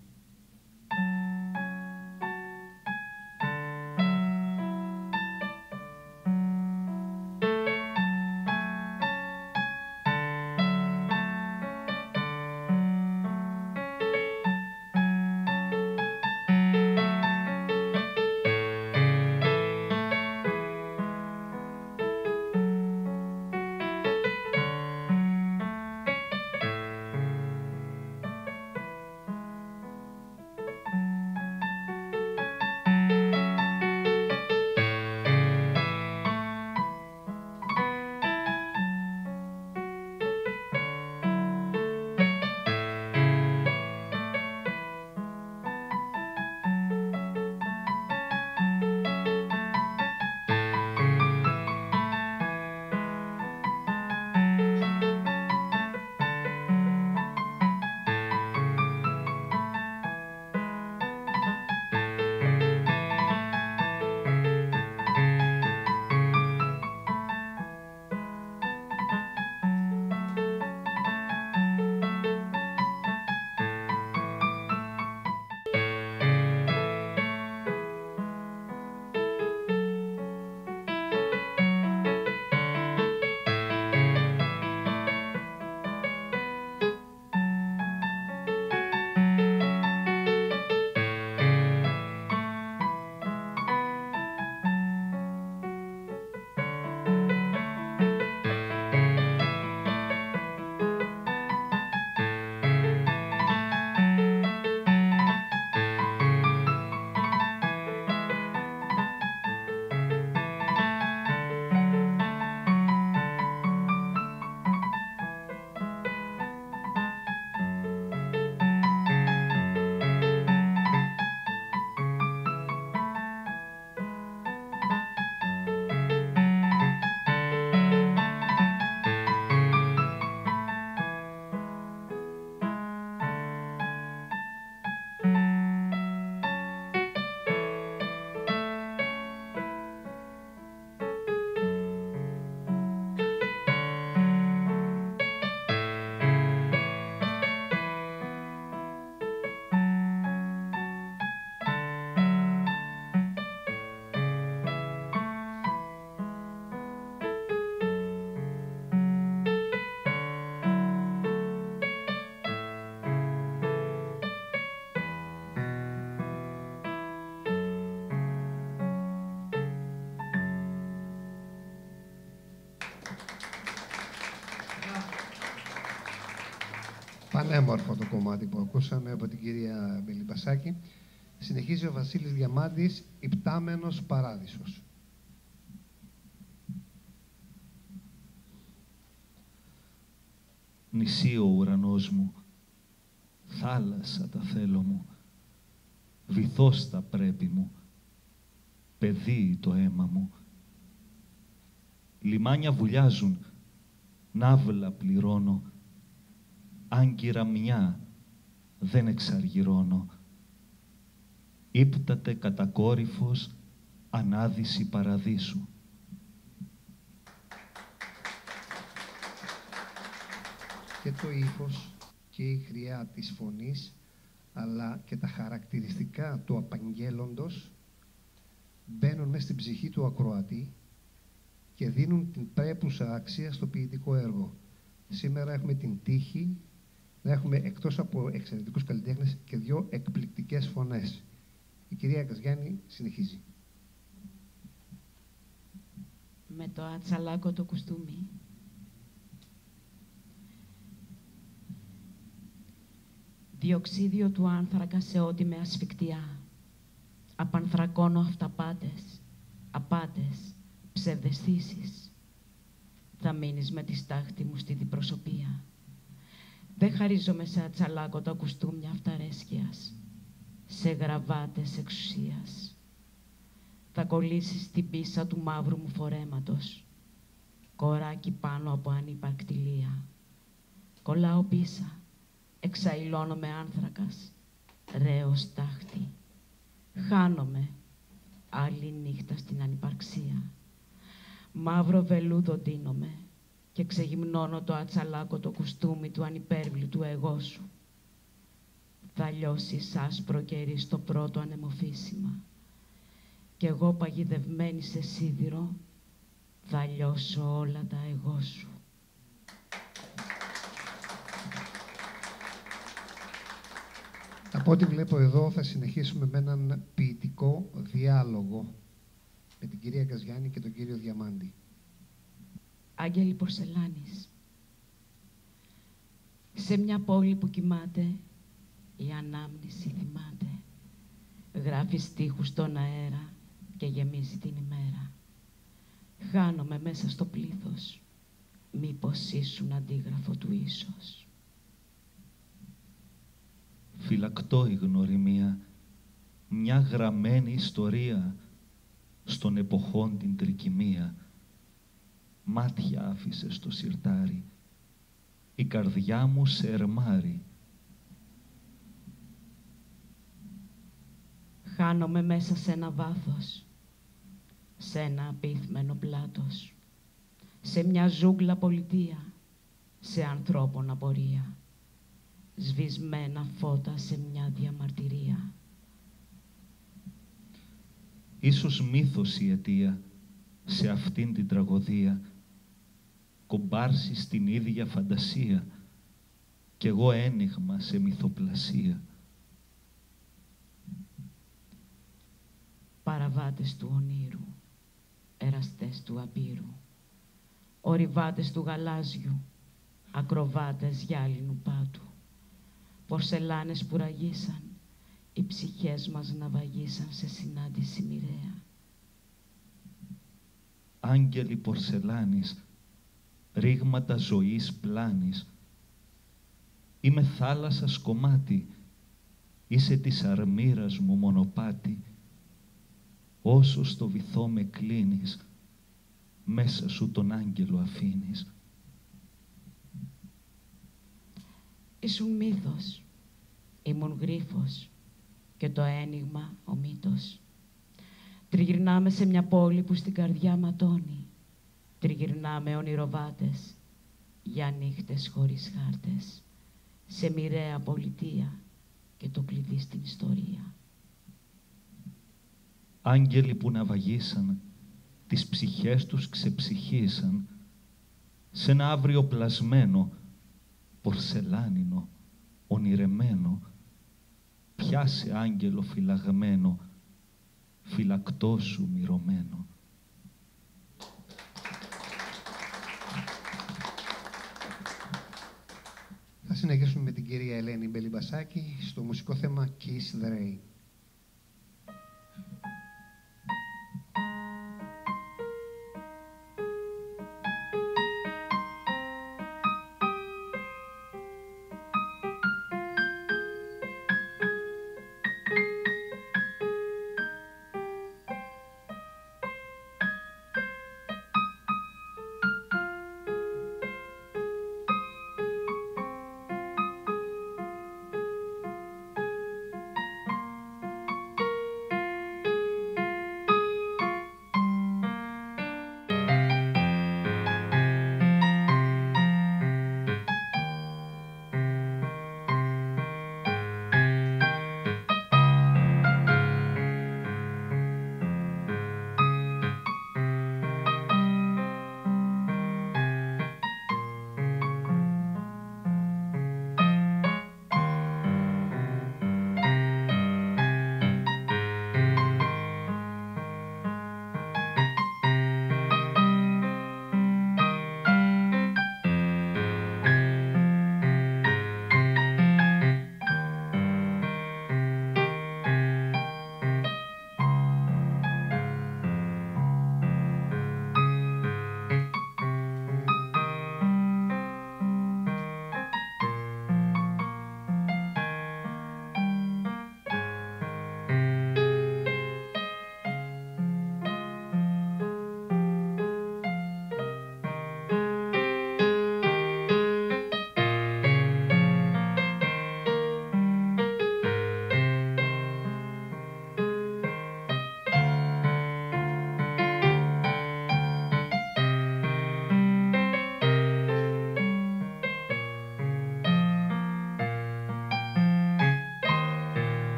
S1: Πανέμορφο το κομμάτι που ακούσαμε από την κυρία Μπελιμπασάκη. Συνεχίζει ο Βασίλης Διαμάντης, «Υπτάμενος Παράδεισος».
S9: Νησί ο ουρανός μου, θάλασσα τα θέλω μου, βυθός τα πρέπει μου, παιδί το αίμα μου. Λιμάνια βουλιάζουν, ναύλα πληρώνω, άγκυρα μια δεν εξαργυρώνω. Ήπταται κατακόρυφος ανάδυση παραδείσου.
S1: Και το ύφος και η χρειά της φωνής, αλλά και τα χαρακτηριστικά του απαγγέλλοντος μπαίνουν μέσα στην ψυχή του ακροατή και δίνουν την πρέπουσα αξία στο ποιητικό έργο. Σήμερα έχουμε την τύχη να έχουμε εκτός από εξαιρετικούς καλλιτέχνες και δύο εκπληκτικές φωνές. Η κυρία Καζιάννη συνεχίζει.
S8: Με το ατσαλάκο το κουστούμι. Διοξίδιο του άνθρακα σε ό,τι με ασφικτιά. Απανθρακώνω αυταπάτες, απάτες, ψευδεστήσεις. Θα μείνεις με τη στάχτη μου στη διπροσωπεία. Δεν χαρίζομαι σε ατσαλάκωτα κουστούμια αυταρέσκειας, σε γραβάτες εξουσίας. θα κολλήσεις στην πίσα του μαύρου μου φορέματος. Κοράκι πάνω από ανυπαρκτηλία. Κολλάω πίσα, εξαϊλώνομαι άνθρακας, ρέω στάχτη. Χάνομαι, άλλη νύχτα στην ανυπαρξία. Μαύρο βελούδο ντύνομαι και ξεγυμνώνω το ατσαλάκο το κουστούμι του ανυπέρβλητου εγώ σου. Θα λιώσεις άσπρο κερί στο πρώτο ανεμοφύσιμα κι εγώ παγιδευμένη σε σίδηρο θα λιώσω όλα τα εγώ σου.
S1: Από ό,τι βλέπω εδώ θα συνεχίσουμε με έναν ποιητικό διάλογο με την κυρία Καζιάννη και τον κύριο Διαμάντη.
S8: Άγγελη Πορσελάνης. Σε μια πόλη που κοιμάται, η ανάμνηση θυμάται. Γράφει στίχους στον αέρα και γεμίζει την ημέρα. Χάνομαι μέσα στο πλήθος, μήπως ήσουν αντίγραφο του ίσως.
S9: Φυλακτώ η γνωριμία, μια γραμμένη ιστορία στον εποχών την τρικυμία. Μάτια άφησε στο σιρτάρι, η καρδιά μου σε ερμάρι.
S8: Χάνομαι μέσα σε ένα βάθος, σε ένα απίθμενο πλάτος, σε μια ζούγκλα πολιτεία, σε ανθρώπων απορία, σβησμένα φώτα σε μια διαμαρτυρία.
S9: Ίσως μύθος η αιτία σε αυτήν την τραγωδία, κομπάρσει στην ίδια φαντασία κι εγώ ένιγμα σε μυθοπλασία.
S8: Παραβάτες του ονείρου, εραστές του απείρου, ορειβάτες του γαλάζιου, ακροβάτες γυάλινου πάτου, πορσελάνες που ραγίσαν, οι ψυχές μας να βαγίσαν σε συνάντηση μοιραία.
S9: Άγγελοι πορσελάνης, ρήγματα ζωής πλάνης, είμαι θάλασσας κομμάτι, είσαι της αρμύρας μου μονοπάτι, όσο στο βυθό με κλείνεις, μέσα σου τον άγγελο αφήνεις.
S8: Ήσουν μύθος, ήμουν γρίφος και το ένιγμα ο μύτος. Τριγυρνάμε σε μια πόλη που στην καρδιά ματώνει. Τριγυρνάμε ονειροβάτες για νύχτες χωρίς χάρτες. Σε μοιραία πολιτεία και το κλειδί στην ιστορία.
S9: Άγγελοι που να βαγίσαν, τις ψυχές τους ξεψυχήσαν, σε ένα αύριο πλασμένο, πορσελάνινο, ονειρεμένο, πιάσε άγγελο φυλαγμένο, φυλακτό σου μυρωμένο.
S1: Θα συνεχίσουμε με την κυρία Ελένη Μπελιμπασάκη στο μουσικό θέμα Kiss the Rain.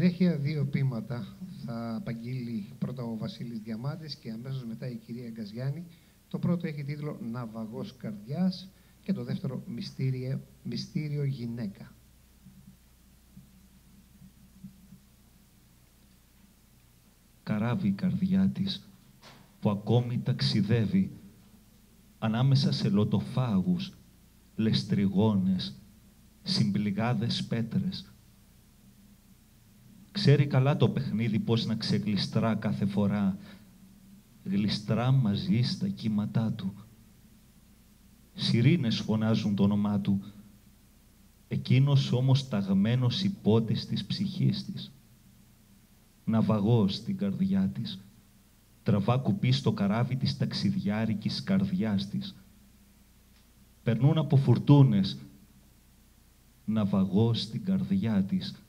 S1: Συνέχεια δύο πείματα θα απαγγείλει πρώτα ο Βασίλης Διαμάντης και αμέσως μετά η κυρία Γκαζιάννη. Το πρώτο έχει τίτλο «Ναυαγός καρδιάς» και το δεύτερο «Μυστήριο, Μυστήριο γυναίκα».
S9: Καράβι η καρδιά της που ακόμη ταξιδεύει ανάμεσα σε λοτοφάγους, λεστριγόνες, συμπληγάδες πέτρες. Ξέρει καλά το παιχνίδι πώς να ξεγλιστρά κάθε φορά, γλιστρά μαζί στα κύματά του. Σιρήνες φωνάζουν το όνομά του, εκείνος όμως ταγμένος υπότης της ψυχής της. Ναυαγός στην καρδιά της, τραβά κουπί στο καράβι της ταξιδιάρικης καρδιάς της. Περνούν από φουρτούνες, ναυαγός στην καρδιά της,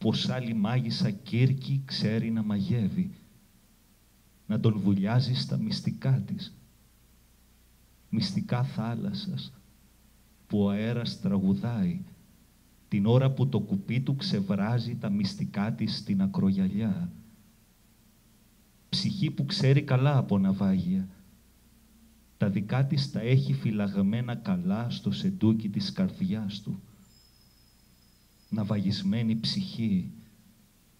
S9: πως άλλη μάγισσα Κύρκη ξέρει να μαγεύει, να τον βουλιάζει στα μυστικά της. Μυστικά θάλασσας, που ο αέρας τραγουδάει, την ώρα που το κουπί του ξεβράζει τα μυστικά της στην ακρογιαλιά. Ψυχή που ξέρει καλά από ναυάγια. Τα δικά της τα έχει φυλαγμένα καλά στο σεντούκι της καρδιάς του ναυαγισμένη ψυχή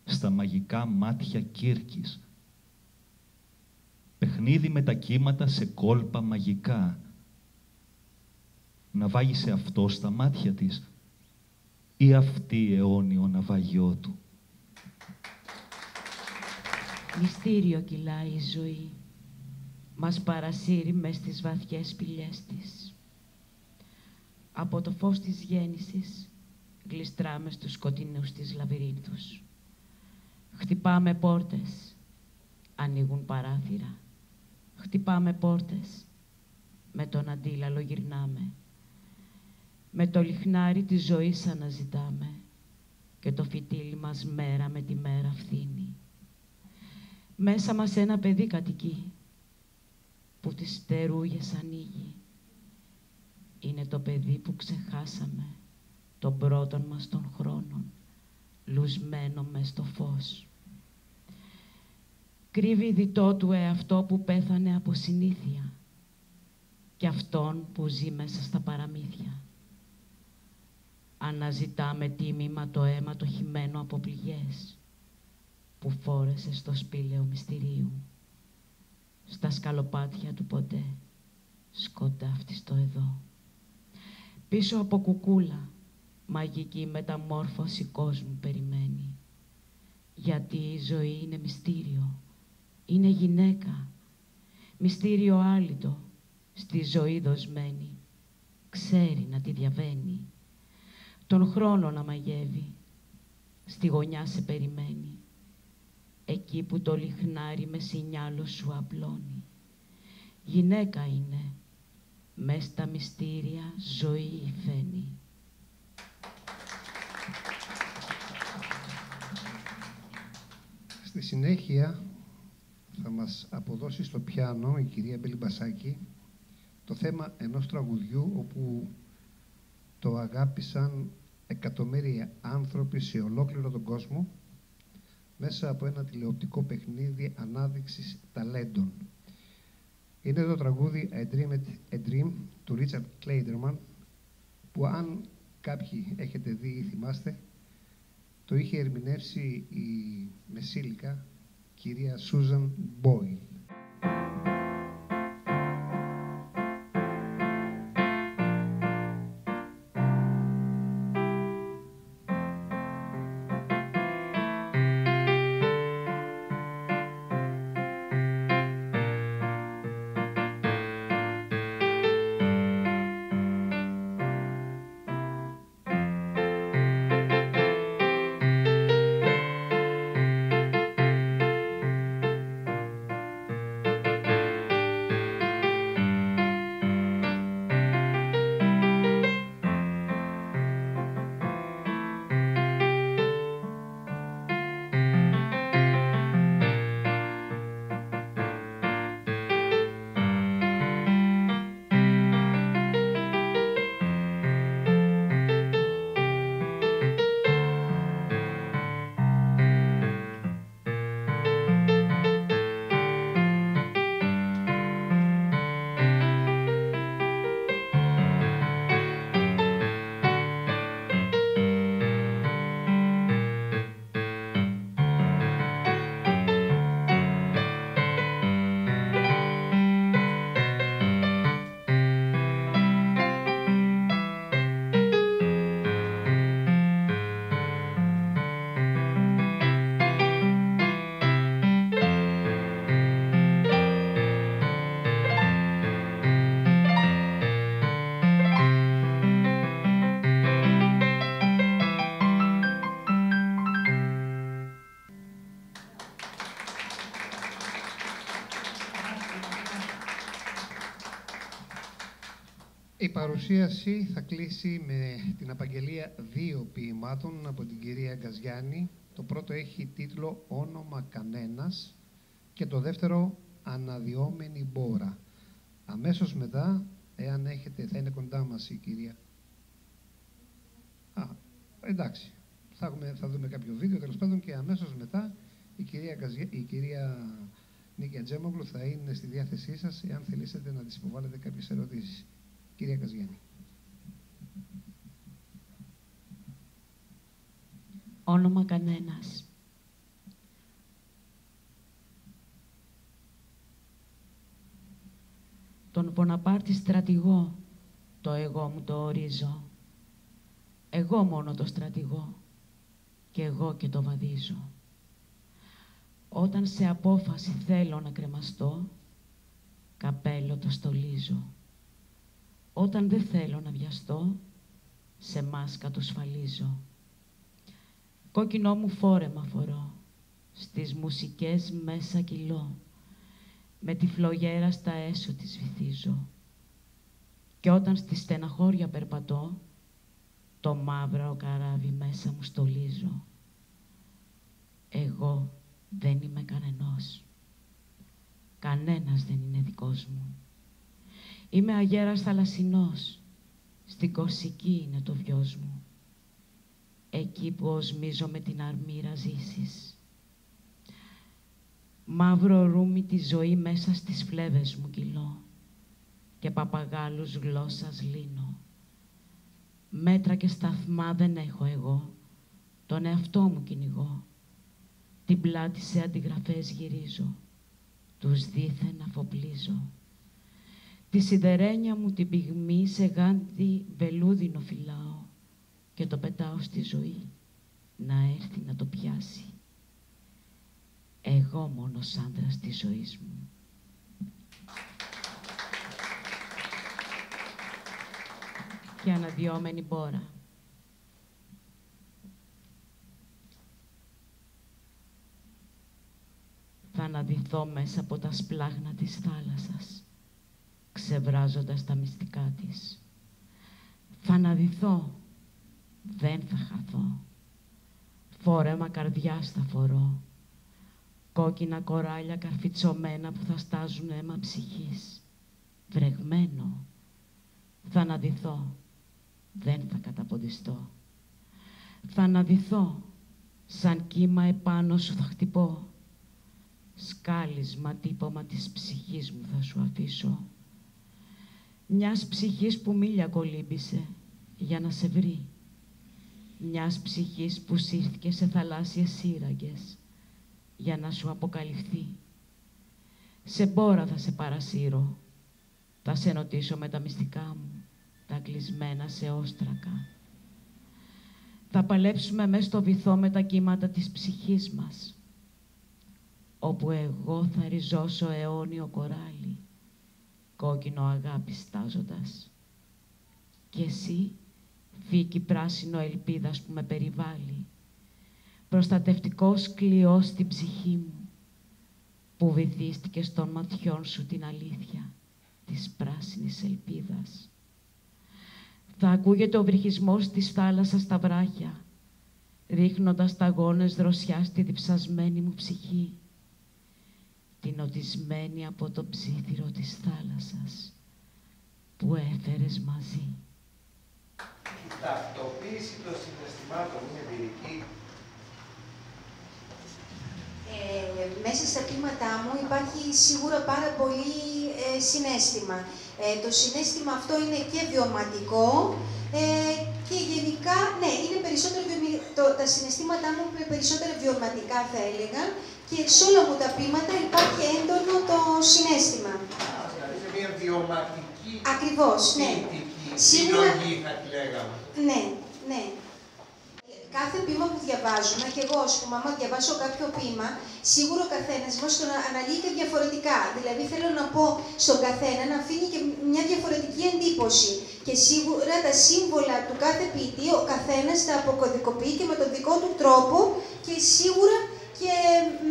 S9: στα μαγικά μάτια Κύρκης. Παιχνίδι με τα κύματα σε κόλπα μαγικά. Ναυάγησε αυτό στα μάτια της ή αυτή αιώνιο ναυαγιό του.
S8: Μυστήριο κυλάει η ζωή, μας παρασύρει μες στις βαθιές σπηλιές της. Από το φως της γέννησης γλιστράμε στους σκοτεινούς της λαβυρίνθους. Χτυπάμε πόρτες, ανοίγουν παράθυρα. Χτυπάμε πόρτες, με τον αντίλαλο γυρνάμε. Με το λιχνάρι της ζωής αναζητάμε και το φυτίλι μας μέρα με τη μέρα φθήνει. Μέσα μας ένα παιδί κατοικεί που τις στερούγες ανοίγει. Είναι το παιδί που ξεχάσαμε των πρώτων μας των χρόνων, λουσμένο μες στο φως. Κρύβει διτό του εαυτό που πέθανε από συνήθεια και αυτόν που ζει μέσα στα παραμύθια. Αναζητά με τίμημα το αίμα το χυμένο από πληγές που φόρεσε στο σπήλαιο μυστηρίου. Στα σκαλοπάτια του ποτέ σκοντάφτει εδώ. Πίσω από κουκούλα μαγική μεταμόρφωση κόσμου περιμένει. Γιατί η ζωή είναι μυστήριο, είναι γυναίκα, μυστήριο άλυτο, στη ζωή δοσμένη, ξέρει να τη διαβαίνει, τον χρόνο να μαγεύει, στη γωνιά σε περιμένει, εκεί που το λιχνάρι με σινιάλο σου απλώνει. Γυναίκα είναι, μες στα μυστήρια ζωή φαίνει.
S1: Στη συνέχεια θα μας αποδώσει στο πιάνο η κυρία Μπελιμπασάκη το θέμα ενός τραγουδιού όπου το αγάπησαν εκατομμύρια άνθρωποι σε ολόκληρο τον κόσμο μέσα από ένα τηλεοπτικό παιχνίδι ανάδειξης ταλέντων. Είναι το τραγούδι A Dream, A Dream του Richard Clayderman που αν κάποιοι έχετε δει ή θυμάστε το είχε ερμηνεύσει η μεσήλικα κυρία Σούζαν Μπόιλ. Παρουσίαση θα κλείσει με την απαγγελία δύο ποιημάτων από την κυρία Γκαζιάννη. Το πρώτο έχει τίτλο «Όνομα κανένας» και το δεύτερο «Αναδιόμενη μπόρα». Αμέσως μετά, εάν έχετε, θα είναι κοντά μας η κυρία. Α, εντάξει. Θα, έχουμε, θα δούμε κάποιο βίντεο τέλος πάντων και αμέσως μετά η κυρία, Γκαζιά, η κυρία Νίκη Τζέμογλου θα είναι στη διάθεσή σας εάν θελήσετε να της υποβάλλετε κάποιες ερωτήσεις. Κυρία Καζιάννη.
S8: Όνομα κανένας. Τον Ποναπάρτη στρατηγό, το εγώ μου το ορίζω. Εγώ μόνο το στρατηγό και εγώ και το βαδίζω. Όταν σε απόφαση θέλω να κρεμαστώ, καπέλο το στολίζω. Όταν δεν θέλω να βιαστώ, σε μάσκα το σφαλίζω. Κόκκινό μου φόρεμα φορώ, στις μουσικές μέσα κυλώ, με τη φλογέρα στα έσω της βυθίζω. Και όταν στη στεναχώρια περπατώ, το μαύρο καράβι μέσα μου στολίζω. Εγώ δεν είμαι κανενός. Κανένας δεν είναι δικός μου. Είμαι αγέρας θαλασσινός. Στην Κορσική είναι το βιός μου. Εκεί που οσμίζω με την αρμύρα ζήσεις. Μαύρο ρούμι τη ζωή μέσα στις φλέβες μου κυλώ και παπαγάλους γλώσσας λύνω. Μέτρα και σταθμά δεν έχω εγώ, τον εαυτό μου κυνηγώ. Την πλάτη σε αντιγραφές γυρίζω, τους δίθεν αφοπλίζω. Τη σιδερένια μου την πυγμή σε γάντι βελούδινο φυλάω και το πετάω στη ζωή να έρθει να το πιάσει. Εγώ μόνος άντρας της ζωής μου. Και αναδιόμενη μπόρα. Θα αναδυθώ μέσα από τα σπλάγνα της θάλασσας ξεβράζοντας τα μυστικά της. Θα αναδυθώ, δεν θα χαθώ. Φόρεμα καρδιάς θα φορώ. Κόκκινα κοράλια καρφιτσωμένα που θα στάζουν αίμα ψυχής. Βρεγμένο. Θα αναδυθώ, δεν θα καταποντιστώ. Θα αναδυθώ, σαν κύμα επάνω σου θα χτυπώ. Σκάλισμα τύπομα της ψυχής μου θα σου αφήσω μιας ψυχής που μίλια κολύμπησε για να σε βρει. Μιας ψυχής που σύρθηκε σε θαλάσσιες σύραγγες για να σου αποκαλυφθεί. Σε μπόρα θα σε παρασύρω, θα σε νοτήσω με τα μυστικά μου, τα κλεισμένα σε όστρακα. Θα παλέψουμε μέσα στο βυθό με τα κύματα της ψυχής μας, όπου εγώ θα ριζώσω αιώνιο κοράλι κόκκινο αγάπη στάζοντας. Και εσύ, φύκη πράσινο ελπίδας που με περιβάλλει, προστατευτικός κλειός στην ψυχή μου, που βυθίστηκε στον ματιών σου την αλήθεια της πράσινης ελπίδας. Θα ακούγεται ο βρυχισμός της θάλασσας στα βράχια, ρίχνοντας ταγόνες δροσιά στη διψασμένη μου ψυχή την οτισμένη από το ψήθυρο της θάλασσας που έφερες μαζί.
S10: Η ταυτοποίηση των συναισθημάτων είναι εμπειρική.
S6: Ε, μέσα στα κλίματά μου υπάρχει σίγουρα πάρα πολύ ε, συνέστημα. Ε, το συνέστημα αυτό είναι και βιωματικό ε, και γενικά, ναι, είναι περισσότερο το, τα συναισθήματά μου είναι περισσότερο βιωματικά θα έλεγα και σε όλα μου τα πείματα υπάρχει έντονο το συνέστημα.
S10: Δηλαδή είναι μια βιωματική
S6: Ακριβώς, ναι.
S10: Σίγουρα... θα τη λέγαμε.
S6: Ναι, ναι. Κάθε ποίημα που διαβάζουμε, και εγώ, ας πούμε, άμα διαβάσω κάποιο ποίημα, σίγουρα ο καθένας μας τον αναλύεται διαφορετικά. Δηλαδή, θέλω να πω στον καθένα να αφήνει και μια διαφορετική εντύπωση. Και σίγουρα τα σύμβολα του κάθε ποιητή, ο καθένας τα αποκωδικοποιεί και με τον δικό του τρόπο και σίγουρα και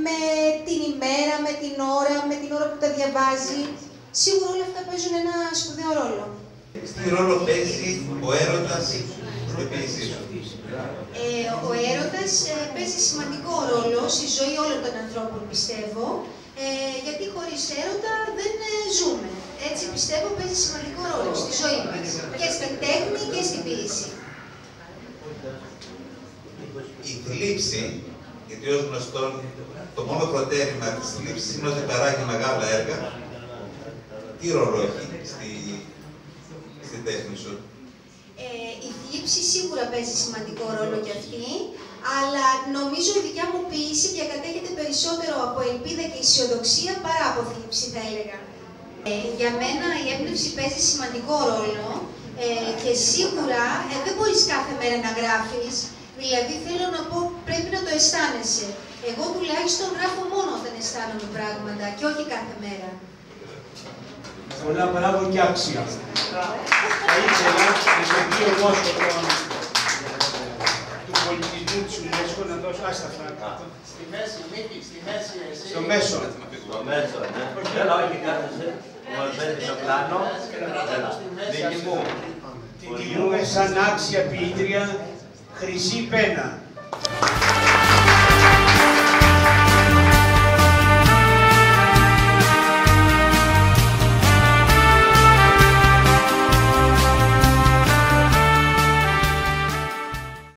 S6: με την ημέρα, με την ώρα, με την ώρα που τα διαβάζει. Σίγουρα όλα αυτά παίζουν ένα σπουδαίο ρόλο.
S2: Τι ρόλο παίζει ο έρωτας στην ποιησή σου;
S6: Ε, ο έρωτας ε, παίζει σημαντικό ρόλο στη ζωή όλων των ανθρώπων, πιστεύω, ε, γιατί χωρίς έρωτα δεν ε, ζούμε. Έτσι πιστεύω παίζει σημαντικό ρόλο στη ζωή μας, και στην τέχνη και στην ποίηση.
S2: Η θλίψη, γιατί ως γνωστόν το μόνο προτέρημα της θλίψης είναι ότι παράγει μεγάλα έργα, τι ρόλο έχει στη, στην τέχνη σου;
S6: Ε, η θλίψη σίγουρα παίζει σημαντικό ρόλο κι αυτή, αλλά νομίζω η δικιά μου ποίηση διακατέχεται περισσότερο από ελπίδα και αισιοδοξία παρά από θλίψη, θα έλεγα. Ε, για μένα η έμπνευση παίζει σημαντικό ρόλο ε, και σίγουρα ε, δεν μπορείς κάθε μέρα να γράφεις, δηλαδή θέλω να πω πρέπει να το αισθάνεσαι. Εγώ τουλάχιστον γράφω μόνο όταν αισθάνομαι πράγματα και όχι κάθε μέρα.
S3: Πολλά μπράβο και άξια. Θα ήθελα στο δύο των του πολιτισμού της UNESCO να δώσω άστα αυτά κάτω.
S4: Στη μέση, Νίκη, στη μέση εσύ.
S3: Στο μέσο.
S5: Στο μέσο, ναι. Έλα, όχι, κάθεσαι. Μας μπαίνει στο πλάνο. Έλα. Νίκη μου.
S3: Την τιμούμε σαν άξια ποιήτρια Χρυσή Πένα.